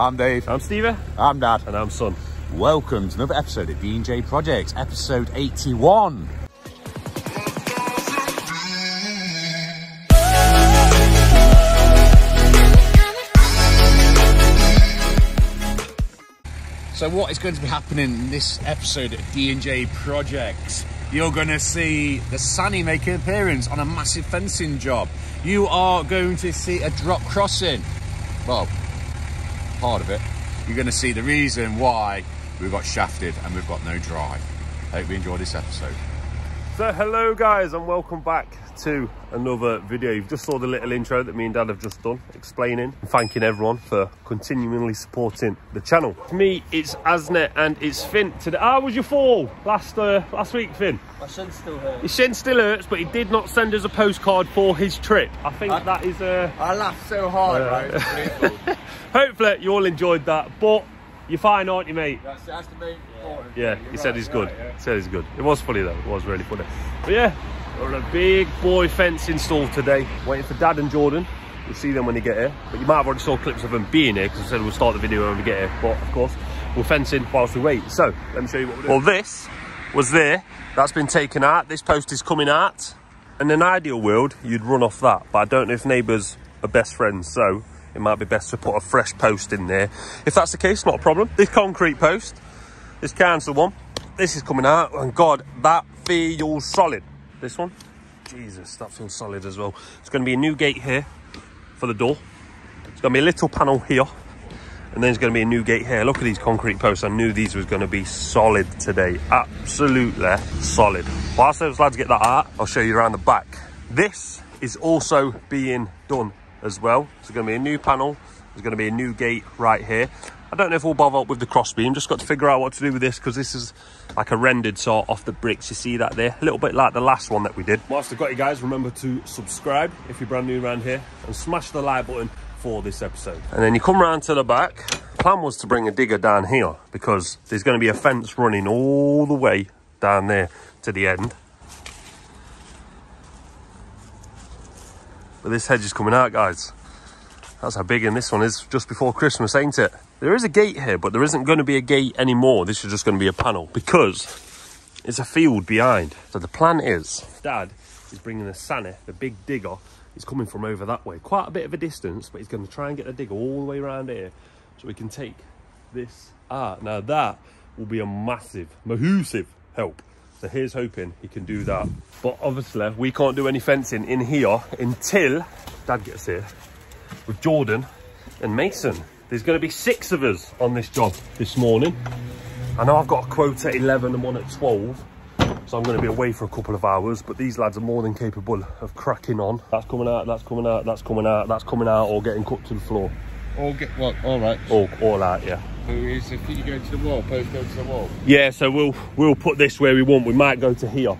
I'm Dave. I'm Stevie. I'm Dad. And I'm Son. Welcome to another episode of D&J Projects, episode 81. So what is going to be happening in this episode of D&J Projects? You're going to see the Sany make an appearance on a massive fencing job. You are going to see a drop crossing. Well, part of it. You're going to see the reason why we've got shafted and we've got no drive. Hope you enjoy this episode. So hello guys and welcome back to another video. You've just saw the little intro that me and Dad have just done, explaining and thanking everyone for continually supporting the channel. Me, it's Asnet and it's Finn today. How was your fall last uh, last week, Finn? My shin still hurts. His shin still hurts, but he did not send us a postcard for his trip. I think I- that is uh, I laughed so hard, Yeah. right? hopefully you all enjoyed that. But you're fine, aren't you, mate? that's, that's the main. Yeah, he said he's good. He said he's good. It was funny though. It was really funny. But yeah, we're on a big boy fence installed today. Waiting for Dad and Jordan. You'll see them when they get here. But you might have already saw clips of them being here because I said we'll start the video when we get here. But of course, we're fencing whilst we wait. So let me show you what we're doing. Well, this was there. That's been taken out. This post is coming out. In an ideal world, you'd run off that. But I don't know if neighbours are best friends. So it might be best to put a fresh post in there. If that's the case, not a problem. This concrete post this council one, this is coming out, and God, that feels solid. This one, Jesus, that feels solid as well. It's going to be a new gate here for the door. It's going to be a little panel here, and then there's going to be a new gate here. Look at these concrete posts. I knew these was going to be solid today. Absolutely solid. Whilst those lads get that out, I'll show you around the back. This is also being done as well. It's going to be a new panel. There's going to be a new gate right here. I don't know if we'll bother up with the crossbeam. Just got to figure out what to do with this because this is like a rendered sort off the bricks. You see that there? A little bit like the last one that we did. Whilst I've got you guys, remember to subscribe if you're brand new around here and smash the like button for this episode. And then you come round to the back. Plan was to bring a digger down here because there's going to be a fence running all the way down there to the end. But this hedge is coming out, guys. That's how big in this one is just before Christmas, ain't it? There is a gate here, but there isn't going to be a gate anymore. This is just going to be a panel because it's a field behind. So the plan is, Dad is bringing the Sany, the big digger. He's coming from over that way, quite a bit of a distance, but he's going to try and get the digger all the way around here so we can take this out. Now that will be a massive, massive help. So here's hoping he can do that. But obviously we can't do any fencing in here until Dad gets here with Jordan and Mason. There's going to be six of us on this job this morning. I know I've got a quote at 11 and one at 12, so I'm going to be away for a couple of hours, but these lads are more than capable of cracking on. That's coming out, that's coming out, that's coming out, that's coming out, or getting cut to the floor. All get what? All right. All, all out, yeah. So is if you go to the wall, post go to the wall. Yeah, so we'll we'll put this where we want. We might go to here.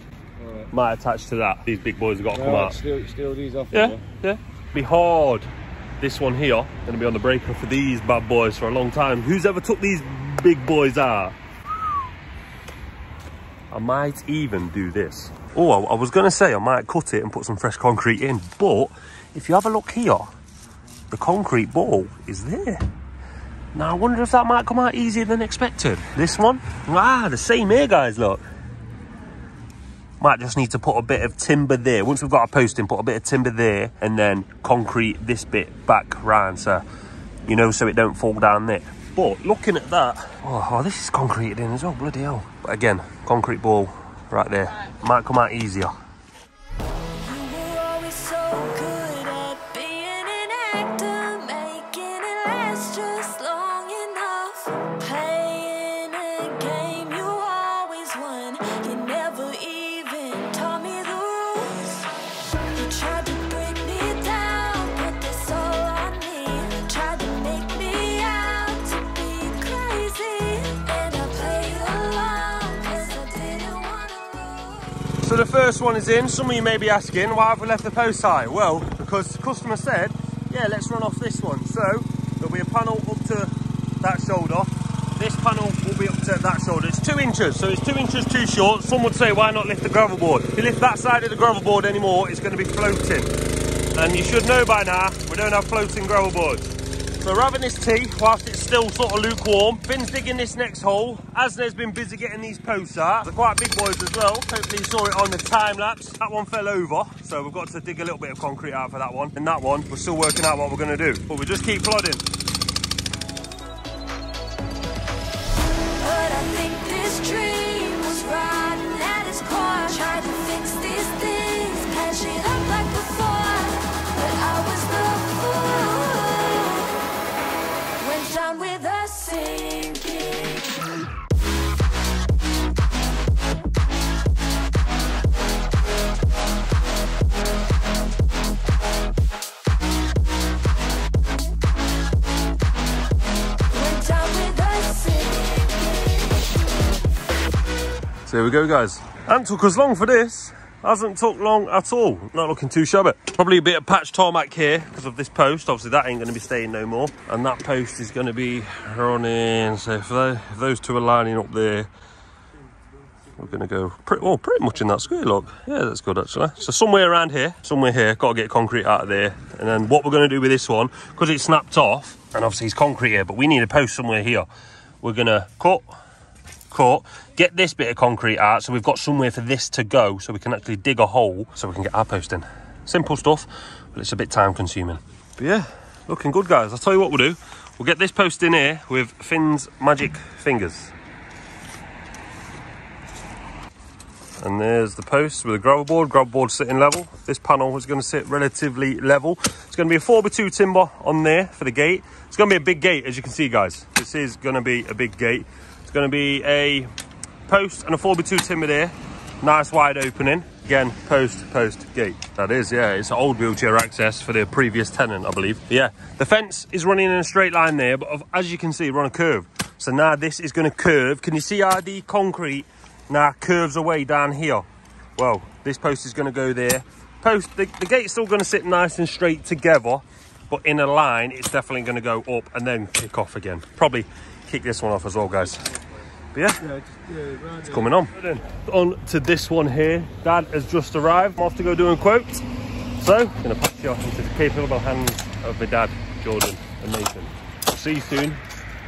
Might attach to that. These big boys have got to come out. steal, steal these off. Yeah, yeah. Be hard. This one here, gonna be on the breaker for these bad boys for a long time. Who's ever took these big boys out? I might even do this. Oh, I, I was gonna say I might cut it and put some fresh concrete in, but if you have a look here, the concrete ball is there. Now I wonder if that might come out easier than expected. This one? Ah, the same here, guys, look. Might just need to put a bit of timber there. Once we've got our posting, put a bit of timber there and then concrete this bit back round so, you know, so it don't fall down there. But looking at that, oh, oh, this is concreted in as well, bloody hell. But again, concrete ball right there. Might come out easier. So the first one is in. Some of you may be asking, why have we left the post high? Well, because the customer said, yeah, let's run off this one. So there'll be a panel up to that shoulder. This panel will be up to that shoulder. It's two inches, so it's two inches too short. Some would say, why not lift the gravel board? If you lift that side of the gravel board anymore, it's going to be floating. And you should know by now, we don't have floating gravel boards. So we're having this tea whilst it's still sort of lukewarm. Finn's digging this next hole. Asner's been busy getting these posts out. They're quite big boys as well. Hopefully you saw it on the time lapse. That one fell over, so we've got to dig a little bit of concrete out for that one. And that one, we're still working out what we're going to do. But we just keep plodding. Like before. But I was the fool. Down with a sinking. So here we go, guys. And took us long for this. Hasn't took long at all. Not looking too shabby. Probably a bit of patch tarmac here because of this post. Obviously, that ain't going to be staying no more. And that post is going to be running. So if, they, if those two are lining up there, we're going to go pretty well, oh, pretty much in that square. Look, yeah, that's good actually. So somewhere around here, somewhere here, got to get concrete out of there. And then what we're going to do with this one, because it snapped off, and obviously it's concrete here, but we need a post somewhere here. We're going to cut cut, get this bit of concrete out so we've got somewhere for this to go so we can actually dig a hole so we can get our post in. Simple stuff, but it's a bit time consuming. But yeah, looking good guys. I'll tell you what we'll do. We'll get this post in here with Finn's magic fingers. And there's the post with a gravel board, gravel board sitting level. This panel is going to sit relatively level. It's going to be a 4x2 timber on there for the gate. It's going to be a big gate, as you can see, guys. This is going to be a big gate. It's going to be a post and a 4x2 timber there. Nice wide opening. Again, post, post, gate. That is, yeah, it's old wheelchair access for the previous tenant, I believe. Yeah, the fence is running in a straight line there, but as you can see, we're on a curve. So now this is going to curve. Can you see how the concrete now curves away down here? Well, this post is going to go there. Post, the, the gate's still going to sit nice and straight together, but in a line, it's definitely going to go up and then kick off again. Probably kick this one off as well, guys. But yeah, it's coming on. On to this one here. Dad has just arrived. I'm off to go doing quotes. So, I'm going to pass you off into the capable hands of my dad, Jordan and Nathan. See you soon.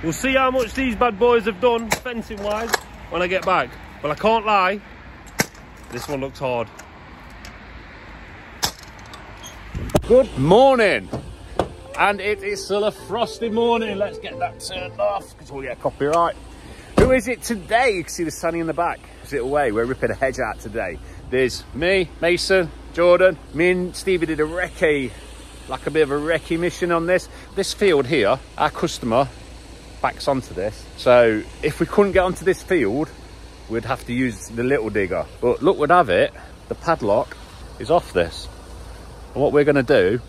We'll see how much these bad boys have done, fencing wise, when I get back. But I can't lie, this one looks hard. Good morning. And it is still a frosty morning. Let's get that turned off because we'll oh, get copyright. Who is it today? You can see the Sany in the back. Is it away? We're ripping a hedge out today. There's me, Mason, Jordan. Me and Stevie did a recce, like a bit of a recce mission on this. This field here, our customer backs onto this. So if we couldn't get onto this field, we'd have to use the little digger. But look, would have it, the padlock is off this. And what we're going to do,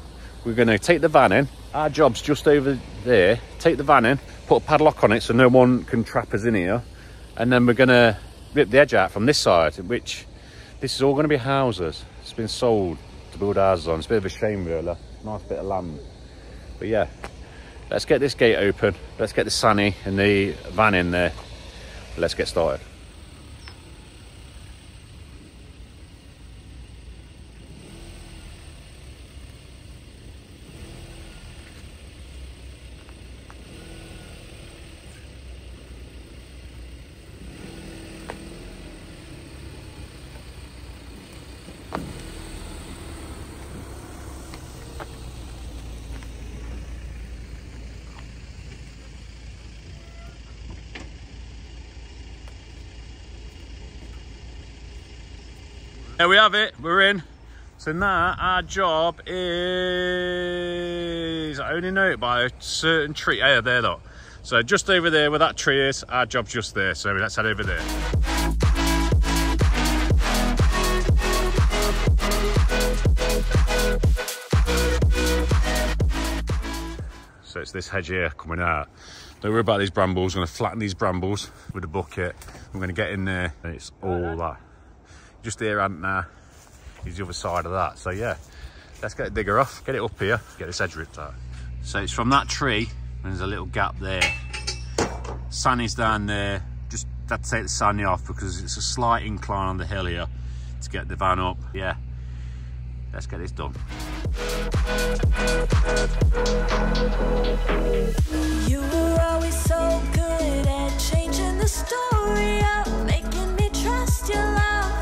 we're going to take the van in. Our job's just over there. Take the van in, put a padlock on it so no one can trap us in here. And then we're to rip the edge out from this side, which this is all going to be houses. It's been sold to build houses on. It's a bit of a shame, really. Nice bit of land. But yeah, let's get this gate open. Let's get the Sany and the van in there. Let's get started. There we have it, we're in. So now our job is, I only know it by a certain tree. Yeah, there look. So just over there where that tree is, our job's just there. So let's head over there. So it's this hedge here coming out. Don't worry about these brambles. I'm to flatten these brambles with a bucket. I'm to get in there and it's all that. Just here and uh, now is the other side of that. So yeah, let's get the digger off, get it up here, get this edge ripped out. So it's from that tree, and there's a little gap there. Sany's down there. Just had to take the Sany off because it's a slight incline on the hill here to get the van up. Yeah, let's get this done. You were always so good at changing the story up, making me trust your love.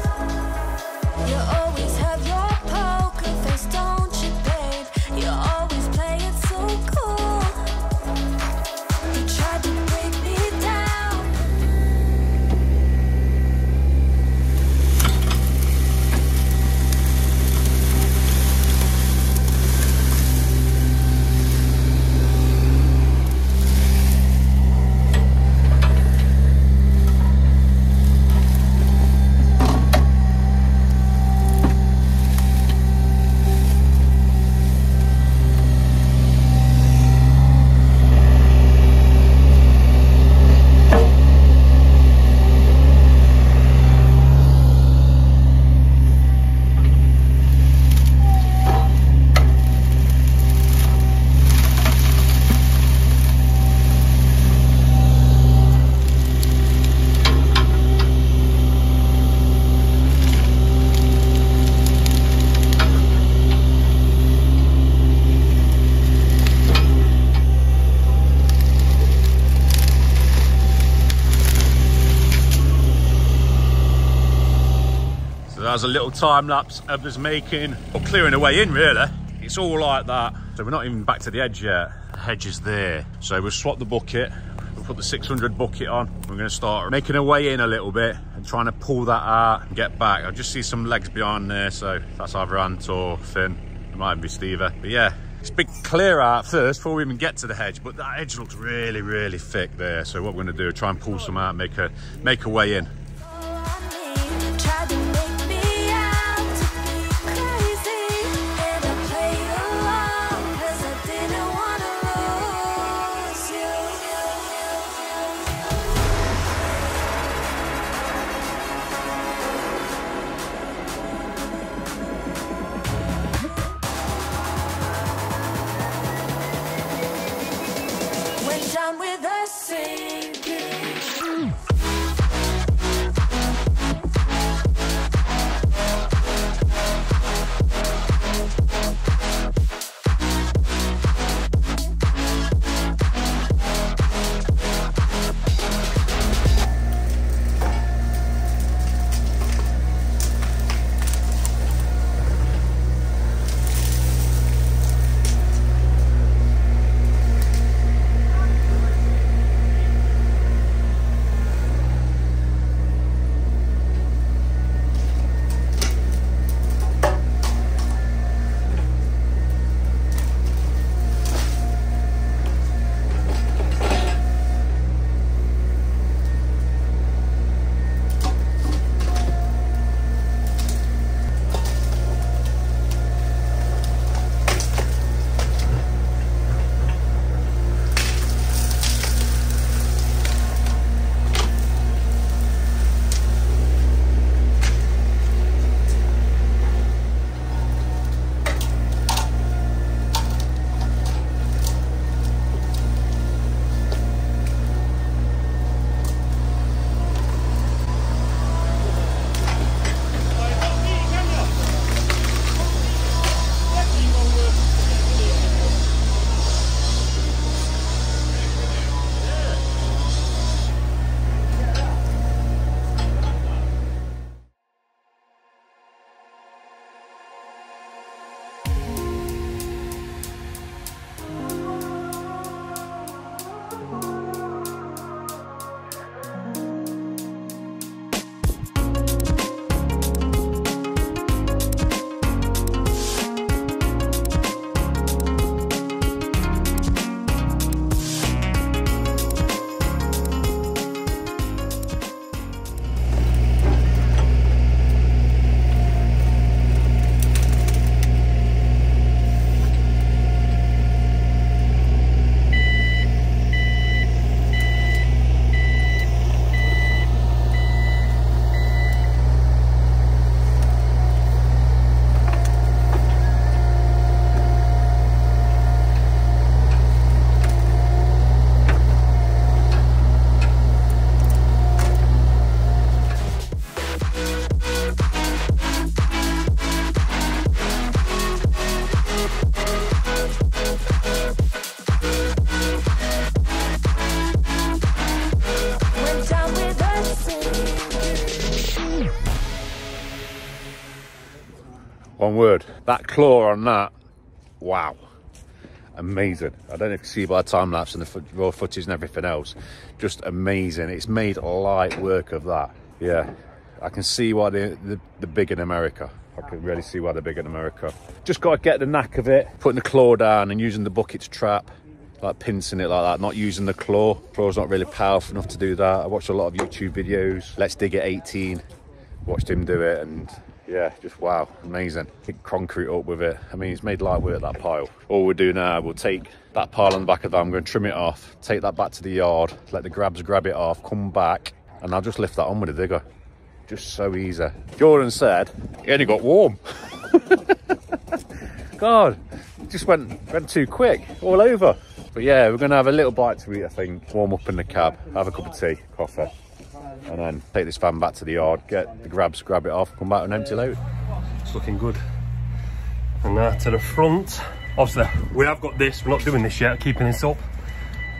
So that was a little time lapse of us making, or clearing a way in really. It's all like that. So we're not even back to the edge yet. The hedge is there. So we'll swap the bucket. We'll put the 600 bucket on. We're gonna start making a way in a little bit and trying to pull that out and get back. I just see some legs behind there. So that's either Ant or Finn. It might even be Steve. But yeah, it's a big clear out first before we even get to the hedge. But that edge looks really, really thick there. So what we're gonna do, is try and pull some out, make a, make a way in. Word. That claw on that, wow. Amazing. I don't know if you see by time lapse and the raw footage and everything else. Just amazing. It's made light work of that. Yeah. I can see why the, the, big in America. I can really see why they're big in America. Just got to get the knack of it, putting the claw down and using the bucket to trap, like pincing it like that, not using the claw. Claw's not really powerful enough to do that. I watched a lot of YouTube videos. Let's Dig at 18. Watched him do it and yeah, just wow, amazing. Hit concrete up with it. I mean, it's made light work that pile. All we'll do now, we'll take that pile on the back of that, I'm going to trim it off, take that back to the yard, let the grabs grab it off, come back, and I'll just lift that on with a digger. Just so easy. Jordan said he only got warm. God, just went went too quick, all over. But yeah, we're gonna have a little bite to eat, I think. Warm up in the cab, have a cup of tea, coffee, and then take this van back to the yard, get the grabs, grab it off, come back with an empty load. It's looking good. And now to the front. Obviously, we have got this. We're not doing this yet, keeping this up.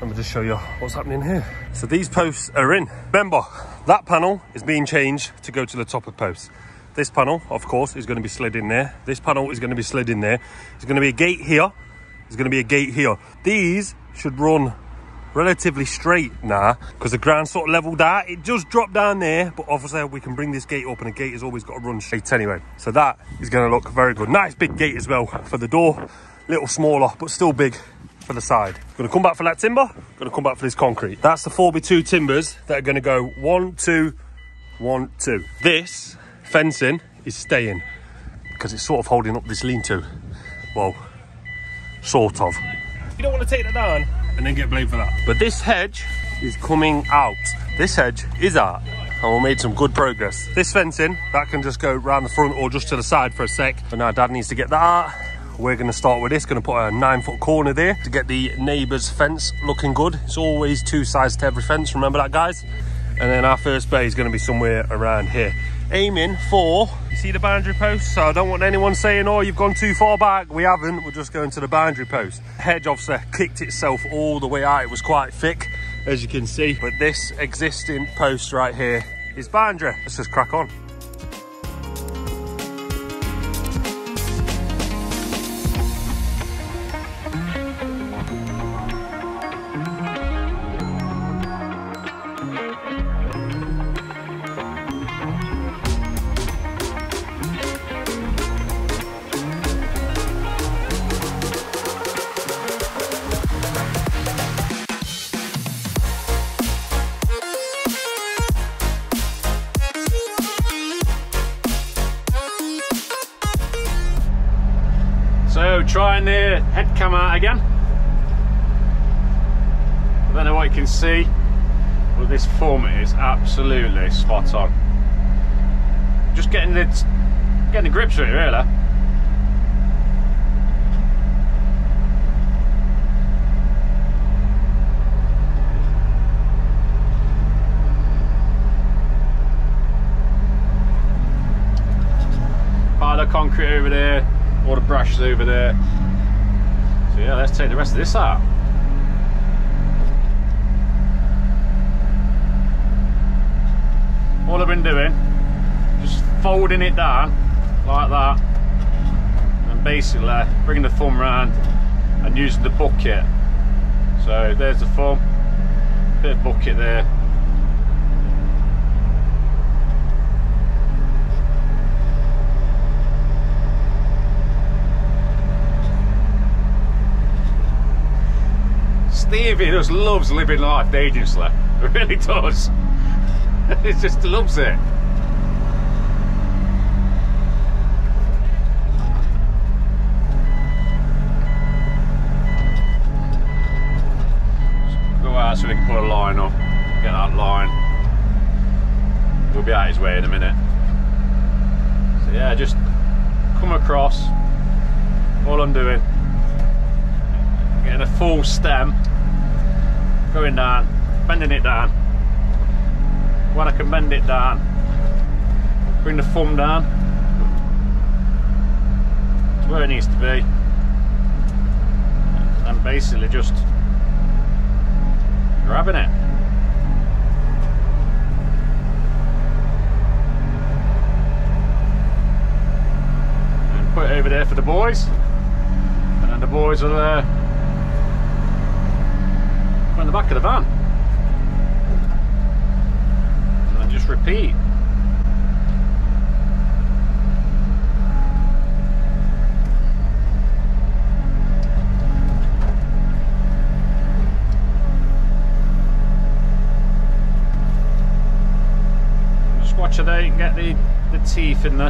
Let me just show you what's happening here. So these posts are in. Remember, that panel is being changed to go to the top of posts. This panel, of course, is going to be slid in there. This panel is going to be slid in there. There's going to be a gate here. There's going to be a gate here. These should run relatively straight now because the ground sort of leveled out. It does drop down there, but obviously we can bring this gate up and a gate has always got to run straight anyway. So that is going to look very good. Nice big gate as well for the door. Little smaller, but still big for the side. Gonna come back for that timber, gonna come back for this concrete. That's the 4x2 timbers that are gonna go one, two, one, two. This fencing is staying because it's sort of holding up this lean-to. Well, sort of. You don't want to take that down and then get blamed for that. But this hedge is coming out. This hedge is out and we made some good progress. This fencing, that can just go round the front or just to the side for a sec. But now dad needs to get that out. We're gonna start with this, gonna put a nine foot corner there to get the neighbour's fence looking good. It's always two sides to every fence, remember that guys? And then our first bay is gonna be somewhere around here. Aiming for, you see the boundary post? So I don't want anyone saying, oh, you've gone too far back. We haven't, we're just going to the boundary post. Hedge obviously kicked itself all the way out. It was quite thick, as you can see. But this existing post right here is boundary. Let's just crack on. Trying the head cam out again. I don't know what you can see, but this form is absolutely spot on. Just getting the getting the grips with it really. Pile of concrete over there, all the brushes over there. So yeah, let's take the rest of this out. All I've been doing, just folding it down like that, and basically bringing the thumb round and using the bucket. So there's the thumb, bit of bucket there. Stevie just loves living life dangerously. Really does. he just loves it. Go out so we can put a line up. Get that line. We'll be out his way in a minute. So yeah, just come across. All I'm doing getting a full stem going down bending it down when I can bend it down bring the thumb down to where it needs to be and basically just grabbing it and put over there for the boys. And then the boys are there. Uh, in the back of the van. And just repeat. Watch her there and get the, the teeth in the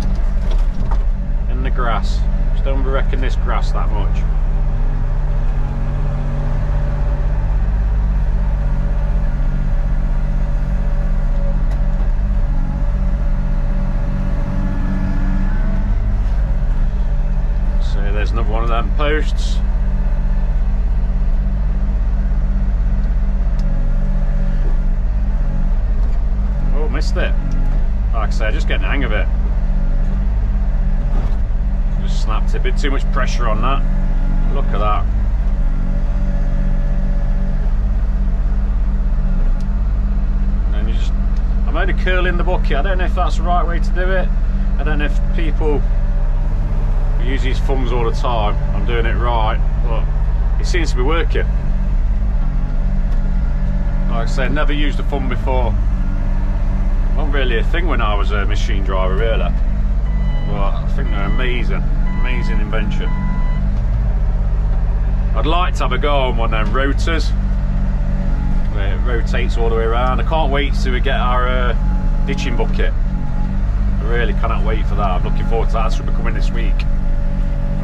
in the grass. Just don't be reckon this grass that much. Another one of them posts. Oh, missed it. Like I say, just getting the hang of it. Just snapped. A bit too much pressure on that. Look at that. And you just, I'm only curling the bucket. I don't know if that's the right way to do it. I don't know if people use these thumbs all the time, I'm doing it right, but it seems to be working. Like I said, never used a thumb before. Not really a thing when I was a machine driver, really. But I think they're amazing, amazing invention. I'd like to have a go on one of them rotors where it rotates all the way around. I can't wait till we get our uh, ditching bucket. I really cannot wait for that. I'm looking forward to that. That should be coming this week.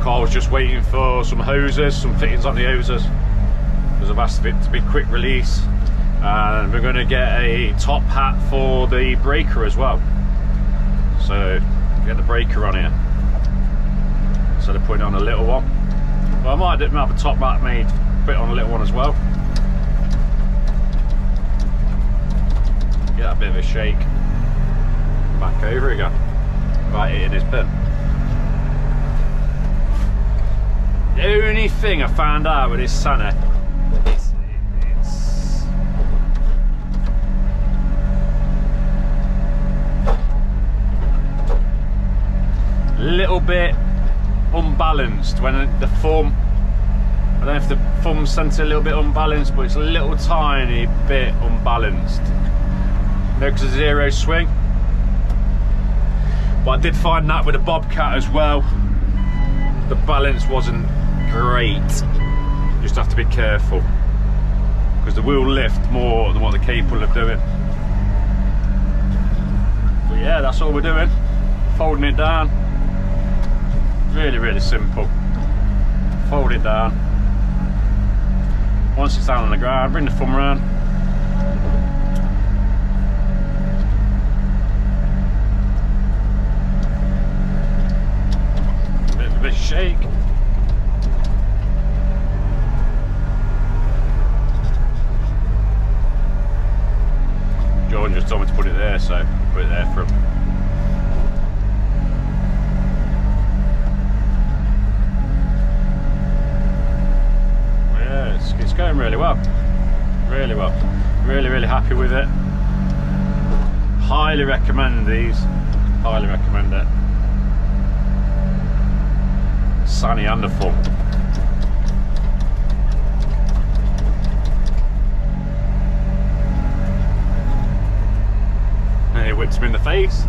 Carl's just waiting for some hoses, some fittings on the hoses. Because I've asked it to be quick release. And we're going to get a top hat for the breaker as well. So get the breaker on here. Instead of putting on a little one. But I might have a top hat made put it on a little one as well. Get a bit of a shake. Back over again. Right hitting this pin the only thing I found out with this Santa is it's a little bit unbalanced when the thumb I don't know if the thumb centre a little bit unbalanced but it's a little tiny bit unbalanced. Because of zero swing. But I did find that with a Bobcat as well. The balance wasn't great. Just have to be careful. Because the wheel lift more than what they're capable of doing. But yeah that's all we're doing. Folding it down. Really really simple. Fold it down. Once it's down on the ground bring the thumb around bit of a shake told me to put it there so put it there for him yeah, it's, going really well. Really well. Really, really happy with it. Highly recommend these. Highly recommend it. Sany and thumb. And it whips him in the face.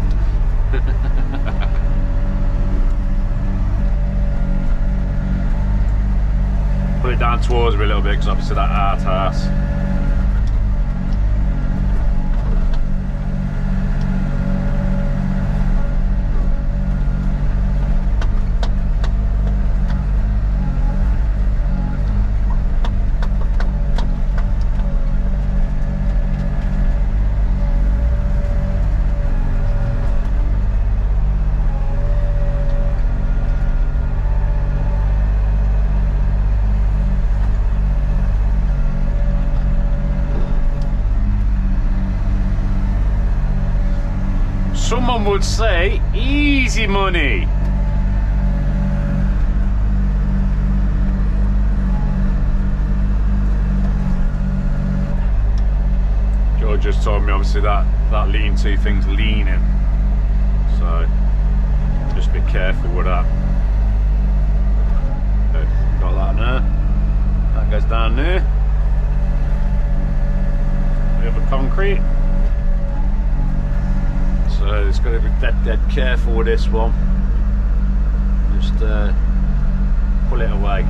Put it down towards me a little bit because obviously that art ass. Someone would say easy money. George just told me obviously that that lean-to thing's leaning. So just be careful with that. down there. That goes down there. We have a concrete. So it's got to be dead, dead careful with this one. Just uh, pull it away.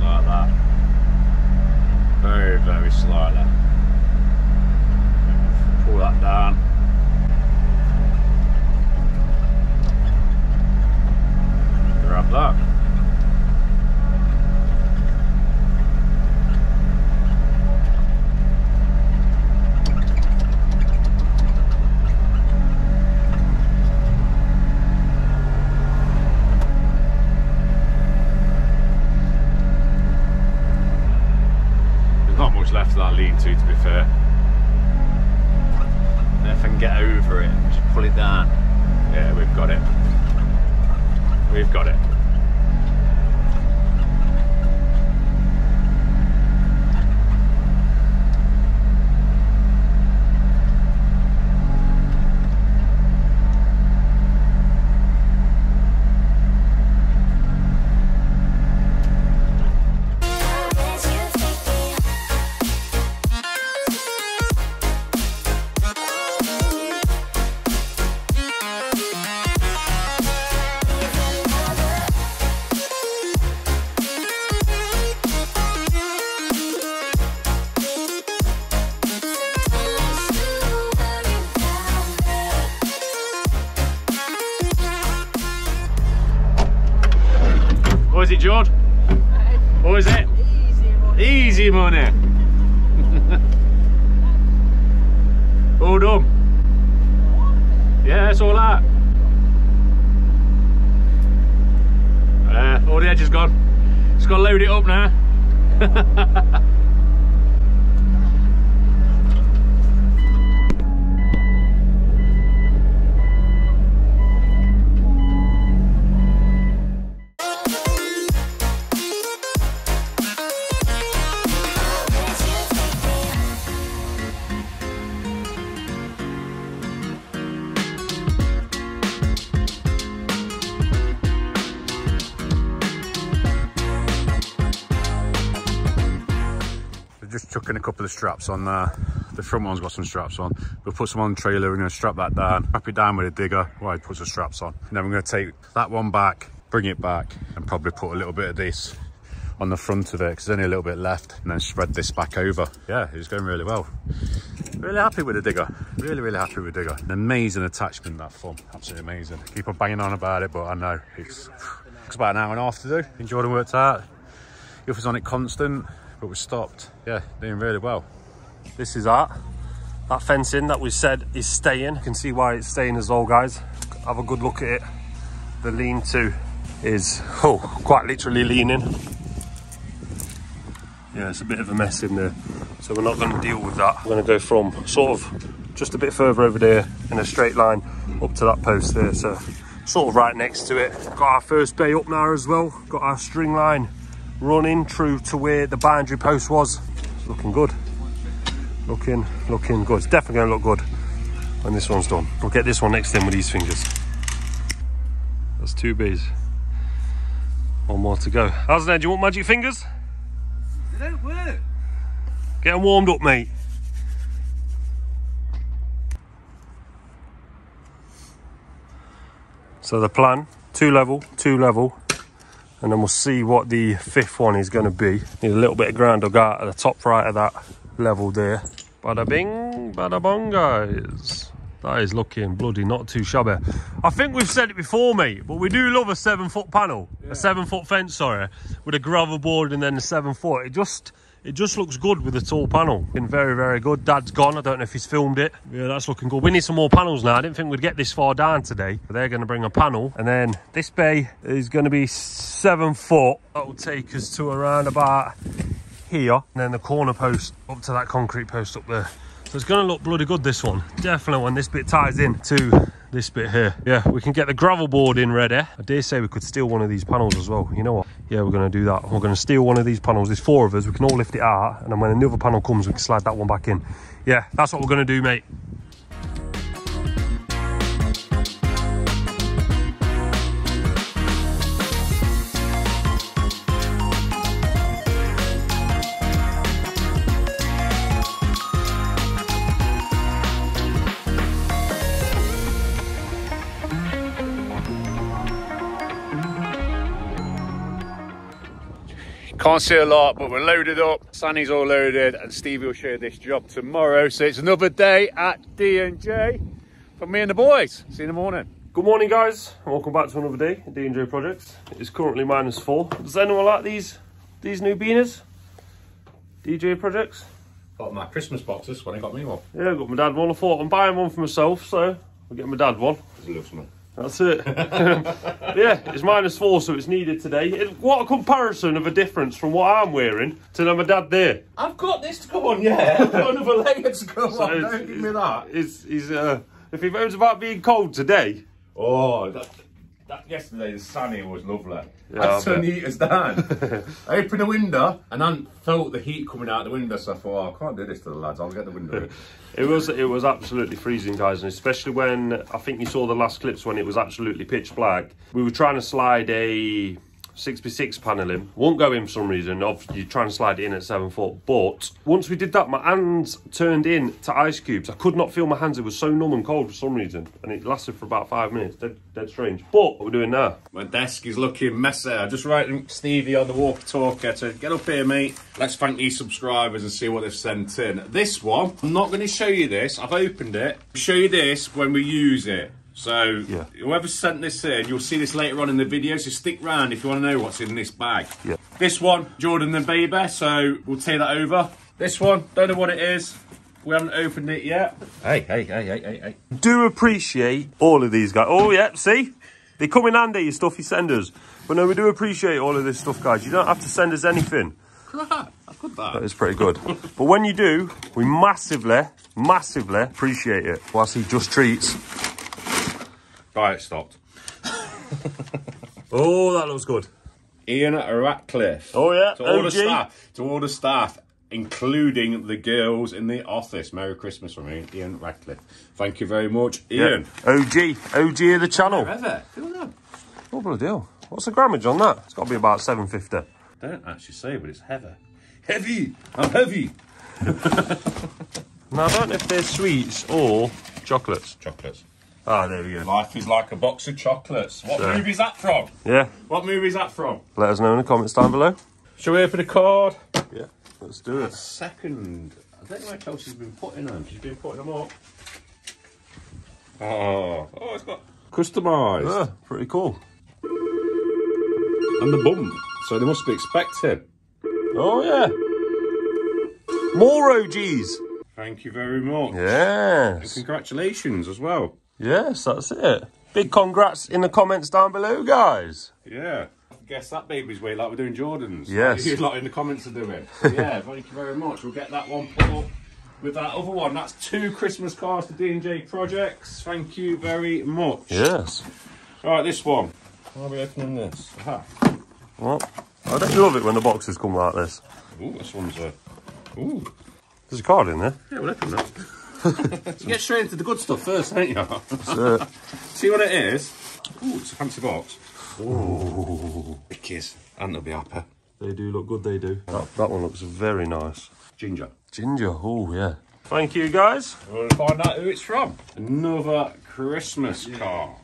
Like that. Very, very slightly. Pull that down. Grab that. Edge is gone. Just got to load it up now. straps on there. The front one's got some straps on. We'll put some on the trailer, we're gonna strap that down, wrap it down with a digger while it puts the straps on. And then we're gonna take that one back, bring it back, and probably put a little bit of this on the front of it, because there's only a little bit left, and then spread this back over. Yeah, it's going really well. Really happy with the digger. Really, really happy with the digger. An amazing attachment, that thumb. Absolutely amazing. Keep on banging on about it, but I know it's, it's about an hour and a half to do. Think Jordan worked out. If was on it constant, but we stopped. Yeah, doing really well. This is that. That fencing that we said is staying. You can see why it's staying as well, guys. Have a good look at it. The lean-to is, oh, quite literally leaning. Yeah, it's a bit of a mess in there. So we're not going to deal with that. We're going to go from sort of just a bit further over there in a straight line up to that post there. So sort of right next to it. Got our first bay up now as well. Got our string line running true to where the boundary post was. It's looking good. Looking, looking good. It's definitely going to look good when this one's done. We'll get this one next in with these fingers. That's two bays. One more to go. How's that? Do you want magic fingers? They don't work. Get them warmed up, mate. So the plan, two level, two level, and then we'll see what the fifth one is going to be. Need a little bit of ground dug out at the top right of that level there. Bada bing, bada bong, guys. That is looking bloody not too shabby. I think we've said it before, mate, but we do love a seven foot panel, a seven foot fence, sorry, with a gravel board and then a seven foot. It just, it just looks good with the tall panel. Been very, very good. Dad's gone. I don't know if he's filmed it. Yeah, that's looking good. We need some more panels now. I didn't think we'd get this far down today. But they're going to bring a panel, and then this bay is going to be seven foot. That will take us to around about here, and then the corner post up to that concrete post up there. So it's going to look bloody good, this one. Definitely when this bit ties in to this bit here. Yeah, we can get the gravel board in ready. I dare say we could steal one of these panels as well. You know what? Yeah, we're going to do that. We're going to steal one of these panels. There's four of us. We can all lift it out. And then when another panel comes, we can slide that one back in. Yeah, that's what we're going to do, mate. Can't see a lot, but we're loaded up. Sany's all loaded, and Stevie will share this job tomorrow. So it's another day at D&J for me and the boys. See you in the morning. Good morning, guys, welcome back to another day at D&J Projects. It's currently minus four. Does anyone like these these new beaners? DJ Projects? Got my Christmas boxes when I got me one. Yeah, I got my dad one. I thought I'm buying one for myself, so I'll get my dad one. He loves me. That's it. yeah, it's minus four, so it's needed today. It, what a comparison of a difference from what I'm wearing to my dad there. I've got this to go on, yeah. I've got another layer to go So on. Don't give me that. It's, he's, uh, if he moans about being cold today, Oh, that, that yesterday the Sany was lovely. Yeah, I I turned the bet. heaters down. I opened the window and I felt the heat coming out the window, so I thought, oh, I can't do this to the lads. I'll get the window. it was it was absolutely freezing, guys, and especially when I think you saw the last clips when it was absolutely pitch black. We were trying to slide a 6x6 panel in. Won't go in for some reason. Obviously, you're trying to slide it in at 7 foot. But once we did that, my hands turned in to ice cubes. I could not feel my hands. It was so numb and cold for some reason. And it lasted for about five minutes. Dead, dead strange. But what we're doing now? My desk is looking messy. I'm just writing Stevie on the walkie-talkie to get up here, mate. Let's thank these subscribers and see what they've sent in. This one, I'm not going to show you this. I've opened it. show you this when we use it. So, Yeah. whoever sent this in, you'll see this later on in the video. So stick round if you want to know what's in this bag. Yeah. This one, Jordan and Baby. So we'll take that over. This one, don't know what it is. We haven't opened it yet. Hey, hey, hey, hey, hey, hey. do appreciate all of these guys. Oh, yeah, see? They come in handy, your stuff you send us. But no, we do appreciate all of this stuff, guys. You don't have to send us anything. Look at that. Look at that. That is pretty good. but when you do, we massively, massively appreciate it. Whilst he just treats. Right, it stopped. Oh, that looks good. Ian Ratcliffe. Oh, yeah, To all the OG. staff, to all the staff, including the girls in the office. Merry Christmas from me, Ian Ratcliffe. Thank you very much, Ian. OG. OG of the channel. Ever? Feel that? Oh, bloody hell. What's the grammage on that? It's got to be about 750. Don't actually say, but it's heavy. Heavy. I'm heavy. Now, I don't know if they're sweets or chocolates. Chocolates. Ah, there we go. Life is like a box of chocolates. What So- movie is that from? Yeah. What movie is that from? Let us know in the comments down below. Shall we open the card? Yeah. Let's do it. Second. I don't know where Chelsea's been putting them. She's been putting them up. Oh, oh, it's got customised. Ah, pretty cool. And the bump. So they must be expecting. Oh, yeah. More OGs. Thank you very much. Yes. Congratulations as well. Yes, that's it. Big congrats in the comments down below, guys. Yeah. Guess that baby's weight like we're doing Jordans. Yes. You lot in the comments are doing. yeah, thank you very much. We'll get that one put up with that other one. That's two Christmas cards to D&J Projects. Thank you very much. Yes. All right, this one. Are we opening this? Aha. Well, I don't love it when the boxes come like this. Ooh, this one's a... Ooh. There's a card in there. Yeah, we'll open that. You get straight into the good stuff first, ain't you? So, See what it is? Ooh, it's a fancy box. Ooh. Bickies. And they'll be happy. they do look good, they do. That, that one looks very nice. Ginger. Ginger, oh yeah. Thank you, guys. We'll find out who it's from. Another Christmas card.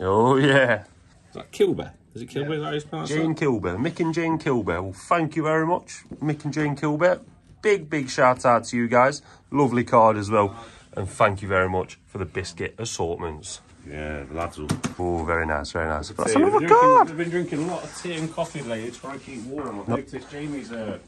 Oh yeah. Is that Kilber? Is it Kilber? Is that how you pronounce Jane that? Mick and Jane Kilbear. Well, thank you very much, Mick and Jane Kilbear. Big, big shout out to you guys. Lovely card as well. And thank you very much for the biscuit assortments. Yeah, the lads will. Oh, very nice, very nice. That's They've been another drinking- card. They've been drinking a lot of tea and coffee lately to try and keep warm. I've noticed Jamie's uh,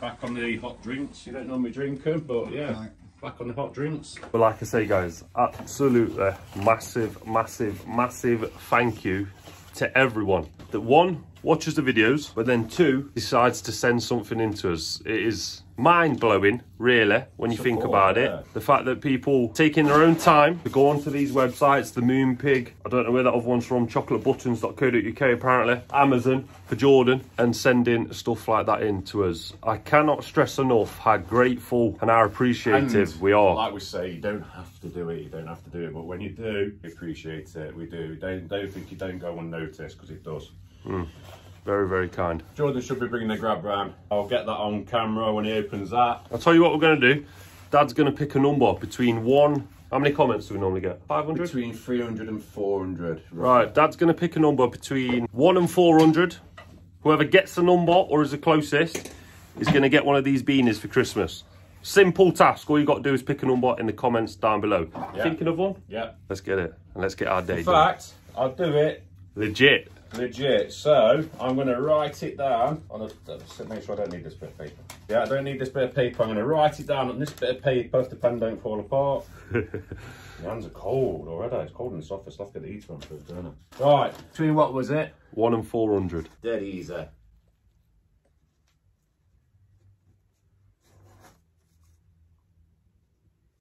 back on the hot drinks. You don't normally drink them, but yeah, back on the hot drinks. But like I say, guys, absolutely massive, massive, massive thank you to everyone that one watches the videos, but then two decides to send something into us. It is mind blowing, really, when you think about it. The fact that people taking their own time to go onto these websites, the Moonpig, I don't know where that other one's from, chocolatebuttons.co.uk apparently, Amazon for Jordan, and sending stuff like that in to us. I cannot stress enough how grateful and how appreciative And we are. Like we say, you don't have to do it. You don't have to do it, but when you do, we appreciate it. We do. Don't don't think you don't go unnoticed because it does. Hmm. Very, very kind. Jordan should be bringing the grab ram. I'll get that on camera when he opens that. I'll tell you what we're going to do. Dad's going to pick a number between one. How many comments do we normally get? 500? Between 300 and 400. Right, Dad's going to pick a number between 1 and 400. Whoever gets the number or is the closest is going to get one of these beanies for Christmas. Simple task. All you got to do is pick a number in the comments down below. Yeah. Thinking of one? Yeah. Let's get it and let's get our day In done. fact, I'll do it Legit. Legit. So I'm going to write it down on a. uh, Make sure I don't need this bit of paper. Yeah, I don't need this bit of paper. I'm going to write it down on this bit of paper if the pen don't fall apart. My hands are cold already. It's cold in this office. To get the heater on first, don't I? Right. Between what was it? One and 400. Dead easy.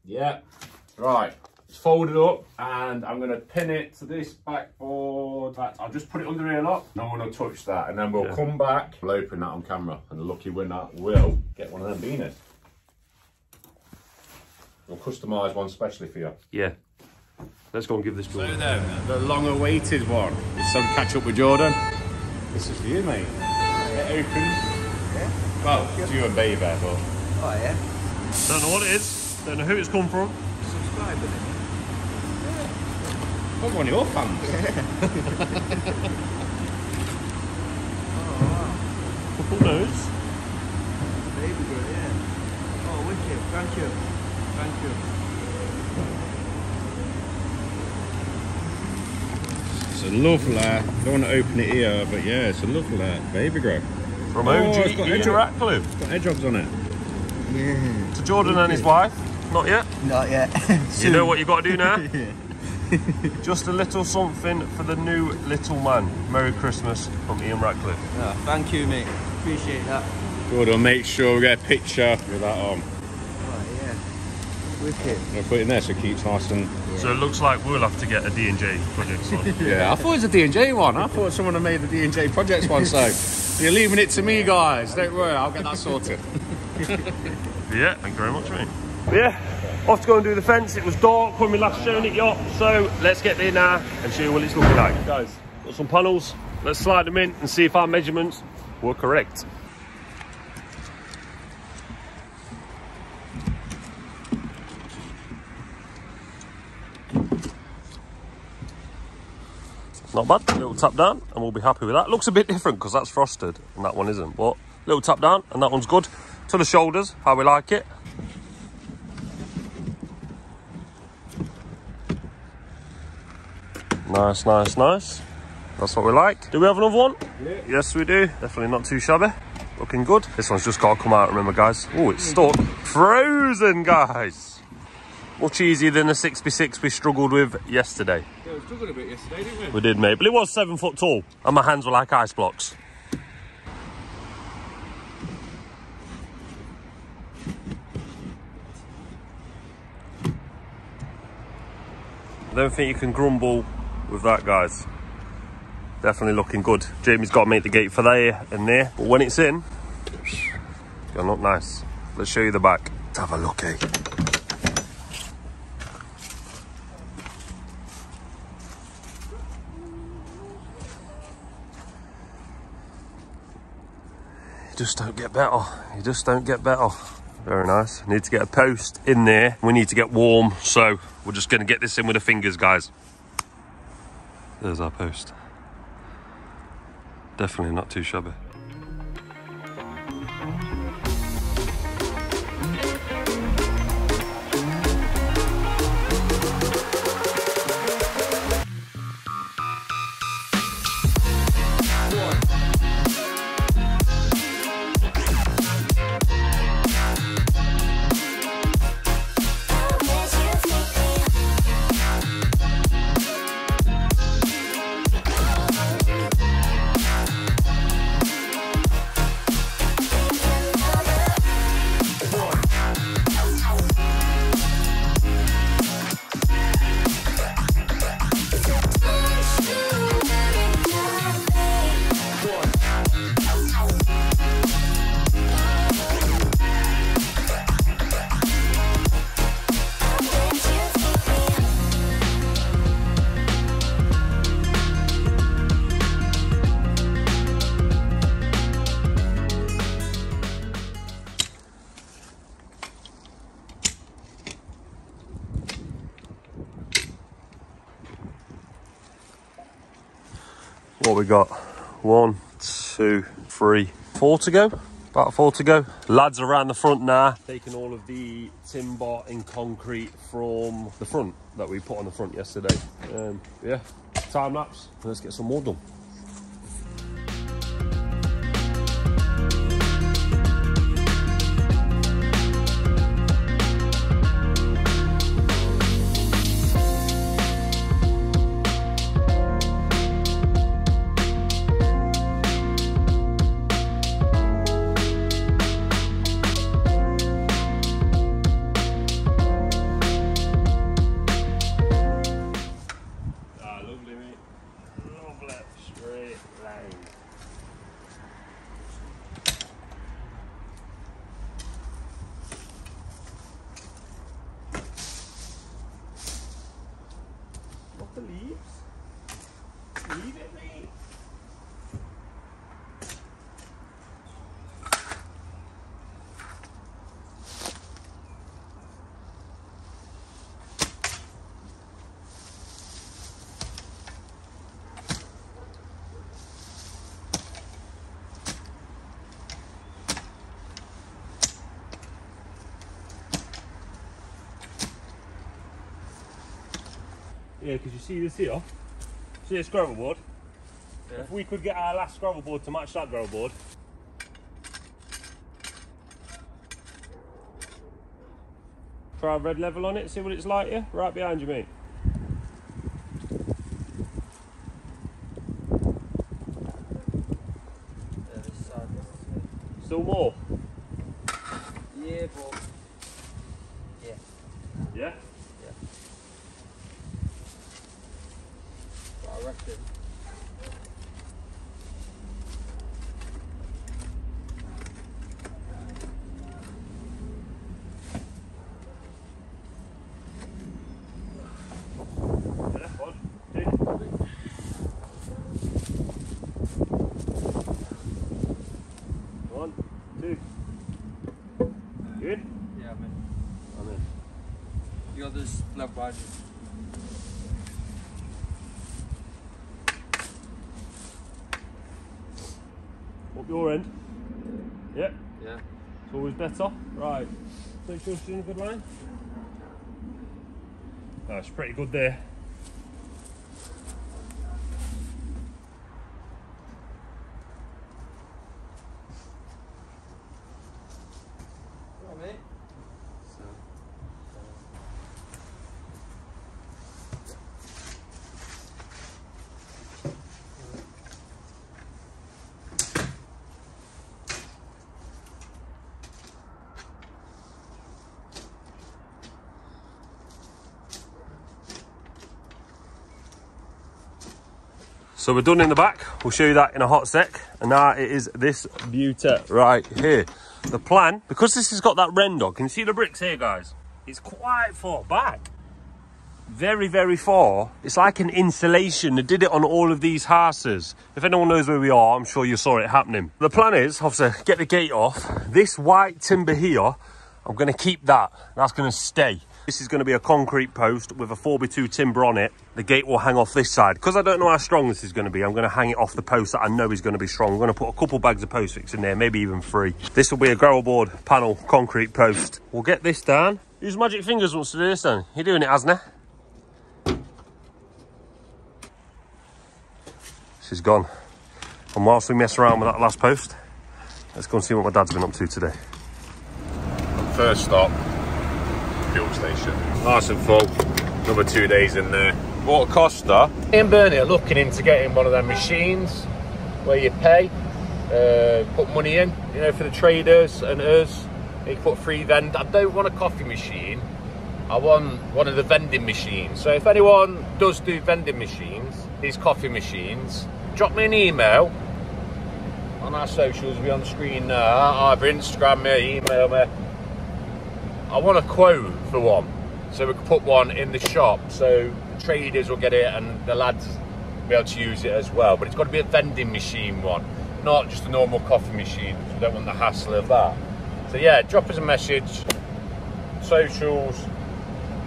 Yeah. Right. It's it up and I'm going to pin it to this backboard. I'll just put it under here, look. No one will touch that. And then we'll Yeah. come back. We'll open that on camera. And the lucky winner will get one of them beanies. We'll customise one specially for you. Yeah. Let's go and give this So one. then, the long-awaited one. It's some catch up with Jordan. This is for you, mate. It opens. Well, it's you and Baby, but Oh yeah. Don't know what it is. Don't know who it's come from. Subscribe to put one of your fans. Who knows? Baby girl, yeah. Oh, wicked. Thank you. Thank you. It's a lovely. Don't want to open it here, but yeah, it's a lovely Baby grow. From Oh, OG it's got Ian edge- Ratcliffe. Got hedgehogs on it. Yeah. To Jordan and his wife. Not yet. Not yet. You know what you got to do now? Just a little something for the new little man. Merry Christmas from Ian Ratcliffe. Oh, thank you, mate. Appreciate that. Good, I'll make sure we get a picture with that on. Oh, yeah. Wicked. I'll put it in there so it keeps nice and. So it looks like we'll have to get a D&J project sorted. Yeah, I thought it was a D&J one. I thought someone had made the D&J projects one, so you're leaving it to me, guys. Don't worry, I'll get that sorted. yeah, thank you very much, mate. Yeah, off to go and do the fence. It was dark when we last shown it yacht, so let's get there now and show you what it's looking like. Guys, got some panels. Let's slide them in and see if our measurements were correct. Not bad. Little tap down, and we'll be happy with that. Looks a bit different because that's frosted and that one isn't. But little tap down, and that one's good. To the shoulders, how we like it. Nice, nice, nice. That's what we like. Do we have another one? Yes, we do. Definitely not too shabby. Looking good. This one's just got to come out, remember, guys. Oh, it's stuck. Frozen, guys. Much easier than the 6x6 we struggled with yesterday. Yeah, we struggled a bit yesterday, didn't we? We did, mate. But it was seven foot tall, and my hands were like ice blocks. I don't think you can grumble with that, guys. Definitely looking good. Jamie's got to make the gate for there and there, but when it's in, it's gonna look nice. Let's show you the back. Let's have a look, eh? You just don't get better. You just don't get better. Very nice. Need to get a post in there. We need to get warm, so we're just going to get this in with the fingers, guys. There's our post. Definitely not too shabby. Two, three, four to go. About four to go. Lads around the front now, taking all of the timber and concrete from the front that we put on the front yesterday. Um, yeah, time lapse. Let's get some more done. See this here. See this gravel board? If we could get our last gravel board to match that gravel board. Try a red level on it, see what it's like here. Right behind you, mate. Yeah, this side. Still more. Yeah, but. Yeah. Yeah? But I reckon. Yeah, one, two. One, two. Good? Yeah, man. I'm in. You got this left behind you. Up your end. Yep. Yeah. It's always better. Right. Make sure she's in a good line. That's pretty good there. Right, mate. So we're done in the back. We'll show you that in a hot sec. And now it is this beauty right here. The plan, because this has got that render, can you see the bricks here, guys? It's quite far back. Very, very far. It's like an insulation. They did it on all of these houses. If anyone knows where we are, I'm sure you saw it happening. The plan is, obviously, get the gate off. This white timber here, I'm going to keep that. That's going to stay. This is going to be a concrete post with a 4x2 timber on it. The gate will hang off this side. Because I don't know how strong this is going to be, I'm going to hang it off the post that I know is going to be strong. I'm going to put a couple bags of post fix in there, maybe even three. This will be a gravel board panel concrete post. We'll get this down. Whose magic fingers wants to do this then? You're doing it? This is gone. And whilst we mess around with that last post, let's go and see what my dad's been up to today. First stop, fuel station. Nice and full. Another two days in there. A Costa. In Bernie are looking into getting one of their machines where you pay, uh, put money in, you know, for the traders and us. You put free vend. I don't want a coffee machine. I want one of the vending machines. So if anyone does do vending machines, these coffee machines, drop me an email on our socials. Be on screen now. Either Instagram me, email me. I want a quote for one, so we can put one in the shop, so traders will get it and the lads be able to use it as well. But it's got to be a vending machine one, not just a normal coffee machine. We don't want the hassle of that. So yeah, drop us a message, socials,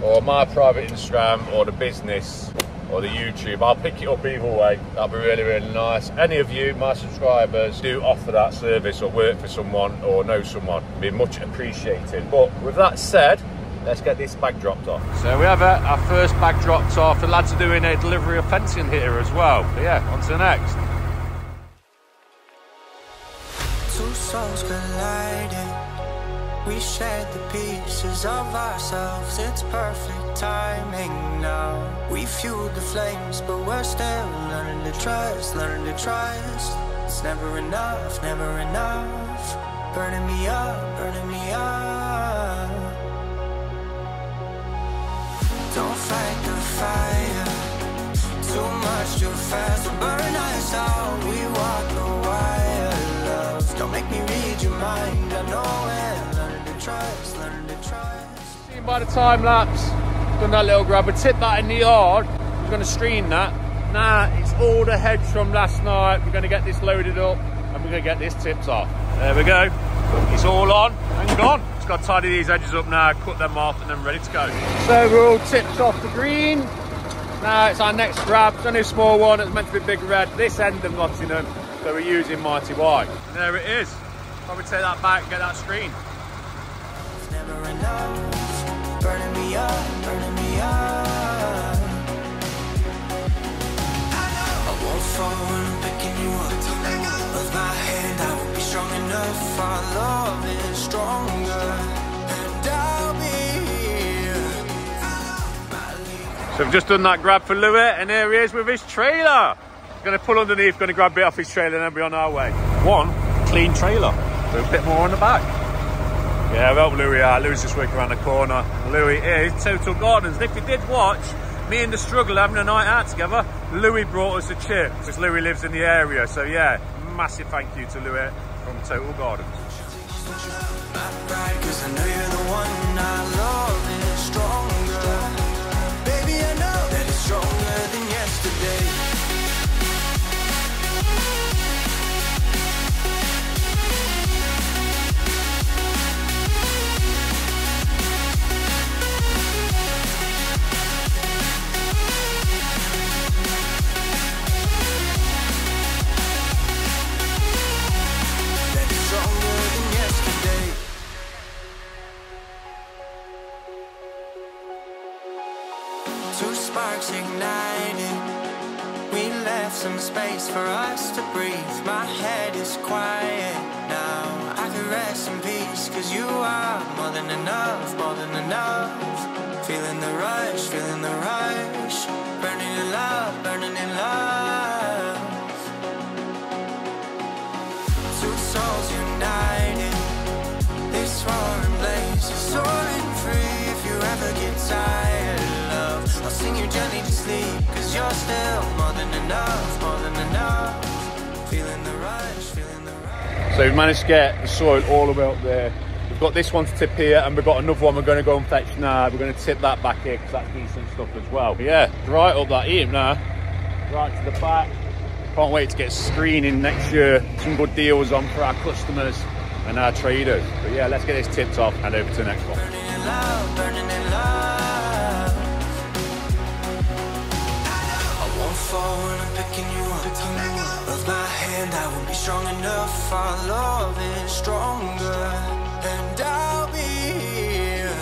or my private Instagram, or the business. or the YouTube. I'll pick it up either way. That'd be really, really nice. Any of you, my subscribers, do offer that service or work for someone or know someone, It'd be much appreciated. But with that said, let's get this bag dropped off. So we have our first bag dropped off. The lads are doing a delivery of fencing here as well. But yeah, on to the next. Two souls colliding. We shared the pieces of ourselves. It's perfect timing now. We fueled the flames, but we're still learning to trust, learning to trust. It's never enough, never enough. Burning me up, burning me up. Fight the fire. Too much, too fast. Will burn us out. We walk the wire, love. Don't make me read your mind. I know it. Learn to trust, learn to trust. Seen by the time lapse, done that little grab. We tipped that in the yard. We're going to stream that. Nah, it's all the heads from last night. We're going to get this loaded up and we're going to get this tipped off. There we go. It's all on and gone. Just got to tidy these edges up now, cut them off and then ready to go. So we're all tipped off the green. Now it's our next grab. It's only a small one. It's meant to be big red. This end of Nottingham. So we're using Mighty White. And there it is. Probably take that back and get that screen. It's enough. Our love is stronger, So we've just done that grab for Louis, and here he is with his trailer. He's Going to pull underneath, going to grab a bit off his trailer, and then be on our way. One clean trailer, with a bit more on the back. Yeah, well, Louis out. Louis just working around the corner. Louis is Total Gardens. And if you did watch me and the struggle having a night out together, Louis brought us a chip because Louis lives in the area. So yeah, massive thank you to Louis from Total Gardens. Get the soil all the way up there. We've got this one to tip here and we've got another one we're going to go and fetch now. We're going to tip that back here because that's decent stuff as well. But yeah, right up that heap now. Right to the back. Can't wait to get screening next year. Some good deals on for our customers and our traders. But yeah, let's get this tipped off and over to the next one. I won't fall when I'm picking you up. With my hand, I will be strong enough. Our love is stronger, and I'll be here.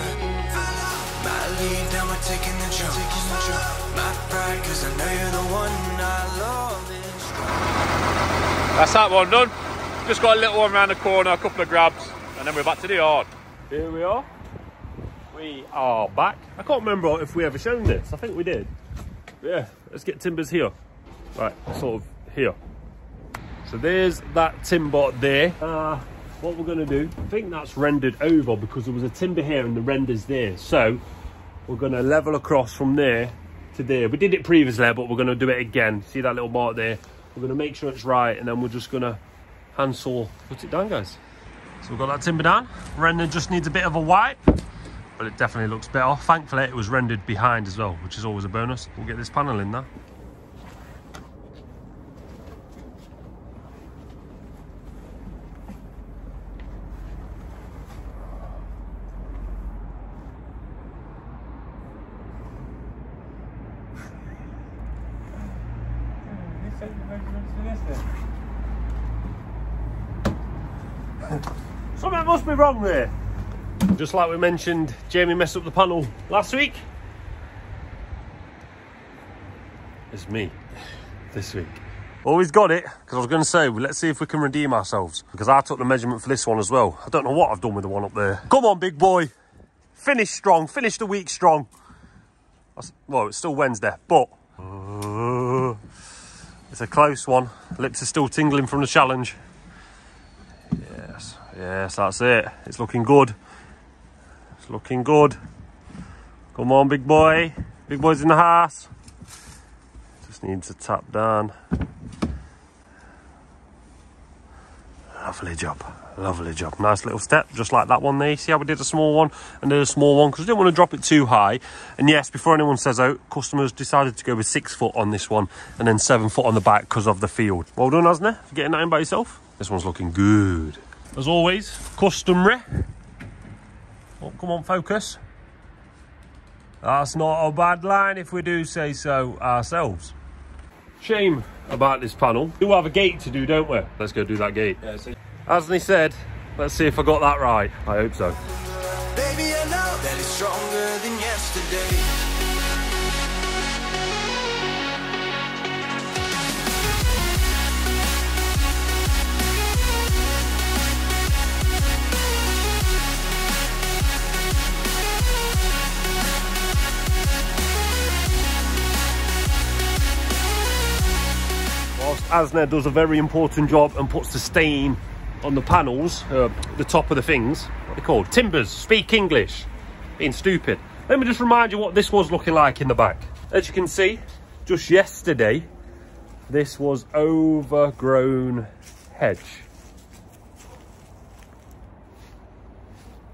My lead, now we're taking the jump. My pride, cause I know you're the one I love is stronger. That's that one done. Just got a little one around the corner, a couple of grabs, and then we're back to the yard. Here we are. We are back. I can't remember if we ever shown this. I think we did. Yeah, let's get timbers here. Right, sort of here. So there's that timber there. Uh, what we're going to do, I think that's rendered over because there was a timber here and the render's there. So we're going to level across from there to there. We did it previously, but we're going to do it again. See that little mark there? We're going to make sure it's right and then we're just going to hand saw put it down, guys. So we've got that timber down. Render just needs a bit of a wipe, but it definitely looks better. Thankfully, it was rendered behind as well, which is always a bonus. We'll get this panel in now. send the measurements for this then? Something there. Just like we mentioned, Jamie messed up the panel last week. It's me this week. Always got it, because I was going to say, well, let's see if we can redeem ourselves. Because I took the measurement for this one as well. I don't know what I've done with the one up there. Come on, big boy. Finish strong. Finish the week strong. That's- Well, it's still Wednesday, but... uh, it's a close one. Lips are still tingling from the challenge. Yes, that's it. It's looking good. It's looking good. Come on, big boy. Big boy's in the house. Just needs to tap down. Lovely job. Lovely job. Nice little step, just like that one there. See how we did a small one and did a small one because we didn't want to drop it too high. And yes, before anyone says out, customers decided to go with six foot on this one and then seven foot on the back because of the field. Well done, it? For getting that in by yourself. This one's looking good. As always, customary. Oh, come on, focus. That's not a bad line if we do say so ourselves. Shame about this panel. We do have a gate to do, don't we? Let's go do that gate. As he said, let's see if I got that right. I hope so. Baby, Asner does a very important job and puts the stain on the panels, uh, the top of the things, what they called? Timbers, speak English. Being stupid. Let me just remind you what this was looking like in the back. As you can see, just yesterday, this was overgrown hedge.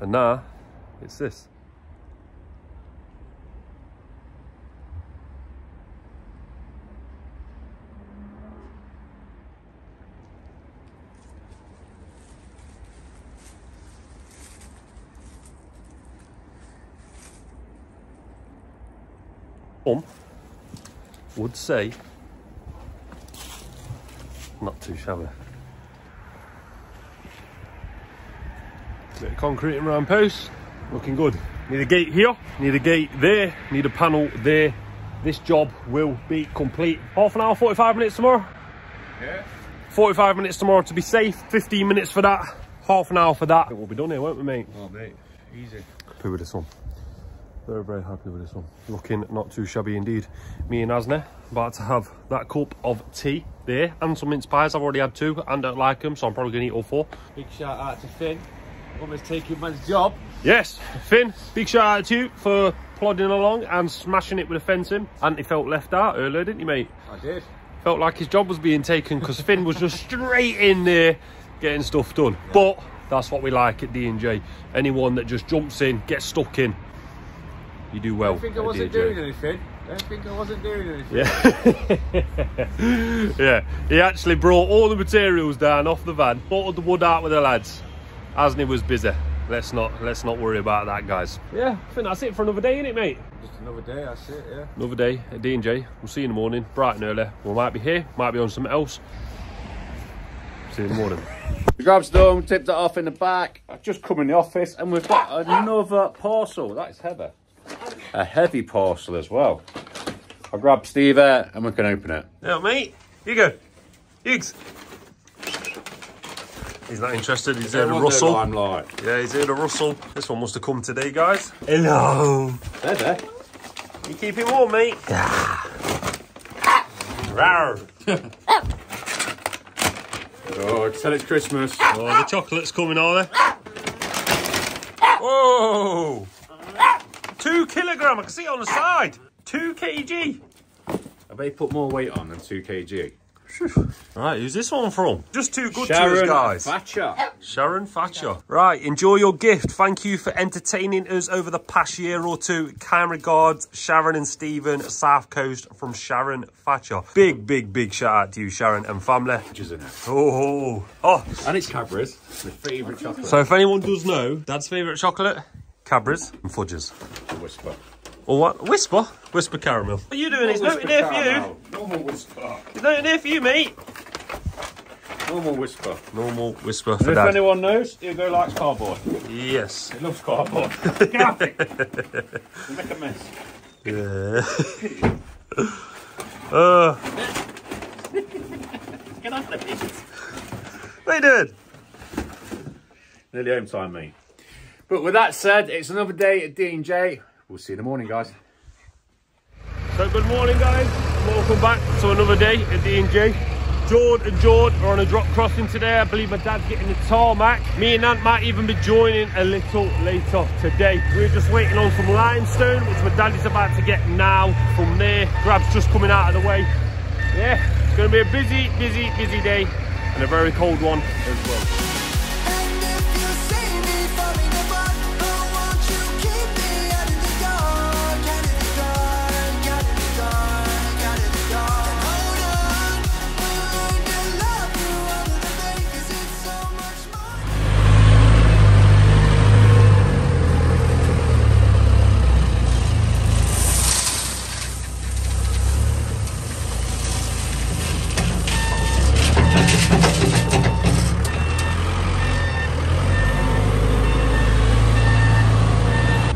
And now, it's this. Mum would say not too shabby. Bit of concrete and round posts, looking good. Need a gate here, need a gate there, need a panel there. This job will be complete. Half an hour, 45 minutes tomorrow. Yeah. 45 minutes tomorrow to be safe, 15 minutes for that, half an hour for that. We'll be done here, won't we, mate? Oh, mate. Easy. happy with this one. Very, very happy with this one. Looking not too shabby indeed. Me and Asne about to have that cup of tea there and some mince pies. I've already had two and don't like them, so I'm probably going to eat all four. Big shout out to Finn. Almost taking man's job. Yes, Finn, big shout out to you for plodding along and smashing it with the fencing. And he felt left out earlier, didn't you, mate? I did. Felt like his job was being taken because Finn was just straight in there getting stuff done. But that's what we like at D&J. Anyone that just jumps in, gets stuck in, you do well. I think I uh, wasn't D&J. doing anything. Don't think I wasn't doing anything. Yeah. yeah. He actually brought all the materials down off the van, bought the wood out with the lads. Asney was busy. Let's not let's not worry about that, guys. Yeah, I think that's it for another day, innit, mate? Just another day, that's it, yeah. Another day at D&J. We'll see you in the morning, bright and early. We might be here, might be on something else. See you in the morning. The grab's done, tipped it off in the back. I've just come in the office and we've got another parcel. That's heavy. A heavy parcel as well. I'll grab Steve there and we can open it. Yeah, mate. Here you go. Higgs. He's not interested. He's here to rustle. Limelight. Yeah, he's here to rustle. This one must have come today, guys. Hello. There, there. You keep it warm, mate. Rawr. Oh, tell it's Christmas. Oh, the chocolate's coming, are they? Whoa! Two kilogram. I can see it on the side. Two kg. Have they put more weight on than 2 kg? Right, who's this one from? Just too good to us, Sharon guys. Thatcher. Sharon Thatcher. Right, enjoy your gift. Thank you for entertaining us over the past year or two. Kind regards, Sharon and Stephen, South Coast from Sharon Thatcher. Big, big, big shout out to you, Sharon and family. Isn't? Oh, oh. And it's Cadbury's, my favourite chocolate. So if anyone does know, Dad's favourite chocolate, Cadbury's and Fudges. Wispa. Or what? Wispa? Wispa caramel. What are you doing? It's noted there for you. Normal Wispa. Is that here for you, mate? Normal Wispa. Normal Wispa for if dad. anyone knows, Hugo likes cardboard. Yes. He loves cardboard. Get off make a mess. Yeah. uh, Get off the it. what are you doing? Nearly home time, mate. But with that said, it's another day at D&J. We'll see you in the morning, guys. So good morning guys, welcome back to another day at D&J. Jord and Jord are on a drop crossing today. I believe my dad's getting the tarmac. Me and Ant might even be joining a little later today. We're just waiting on some limestone, which my dad is about to get now from there. Grab's just coming out of the way. Yeah, it's gonna be a busy, busy, busy day and a very cold one as well.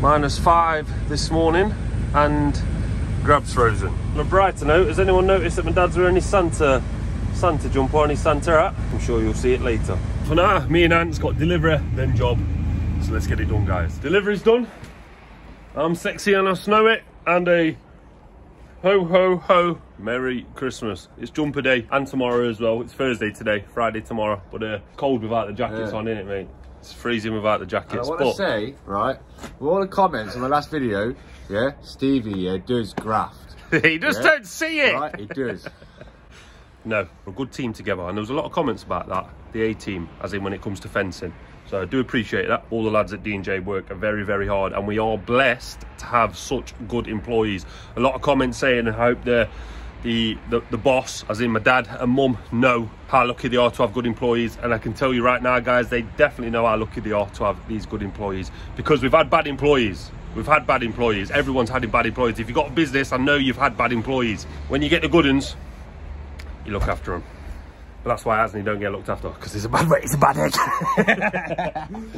Minus five this morning and grab's frozen. On a brighter note, has anyone noticed that my dad's wearing his Santa Santa jumper on his Santa hat? I'm sure you'll see it later. For now, me and Ant's got delivery, then job. So let's get it done, guys. Delivery's done. I'm sexy and I snow it, and a ho ho ho Merry Christmas. It's jumper day and tomorrow as well. It's Thursday today, Friday tomorrow, but uh, cold without the jackets Yeah. on, innit, mate? It's freezing without the And I jackets. want to say, right, with all the comments on my last video, yeah, Stevie, yeah, does graft. he just Yeah. don't see it. Right, he does. No, we're a good team together, and there was a lot of comments about that. The A team, as in when it comes to fencing. So I do appreciate that. All the lads at D&J work very, very hard, and we are blessed to have such good employees. A lot of comments saying, I hope the the the, the boss, as in my dad and mum, know how lucky they are to have good employees. And I can tell you right now, guys, they definitely know how lucky they are to have these good employees because we've had bad employees. We've had bad employees. Everyone's had bad employees. If you've got a business, I know you've had bad employees. When you get the good ones, you look after them. But that's why Asney don't get looked after because he's a bad he's a bad egg.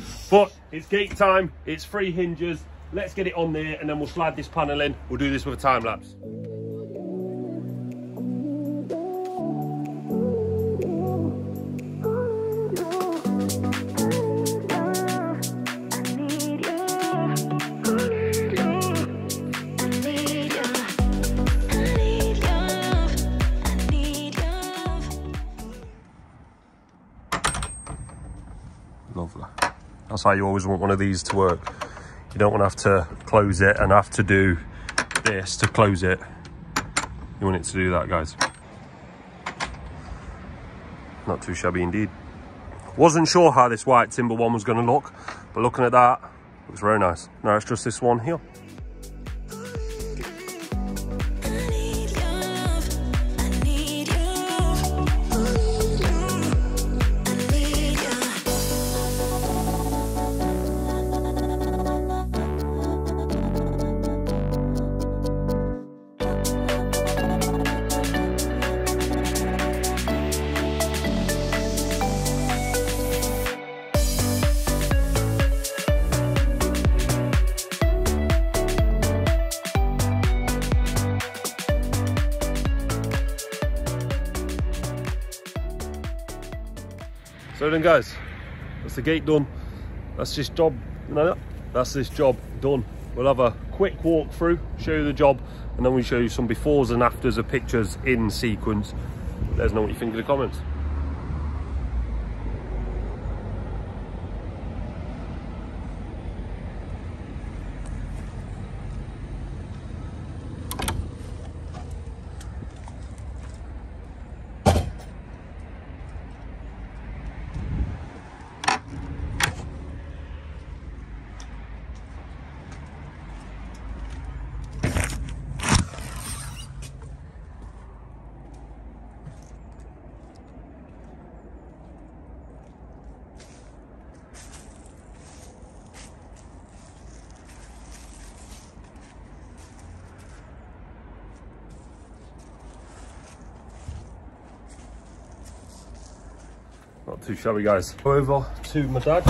but it's gate time. It's three hinges. Let's get it on there and then we'll slide this panel in. We'll do this with a time lapse. That's how you always want one of these to work. You don't want to have to close it and have to do this to close it. You want it to do that, guys. Not too shabby indeed. Wasn't sure how this white timber one was going to look, but looking at that, looks very nice. Now it's just this one here. Then guys, that's the gate done. That's this job, that's this job done. We'll have a quick walk through, show you the job, and then we show you some befores and afters of pictures in sequence. Let us know what you think in the comments. Not we guys. Go over to my dad,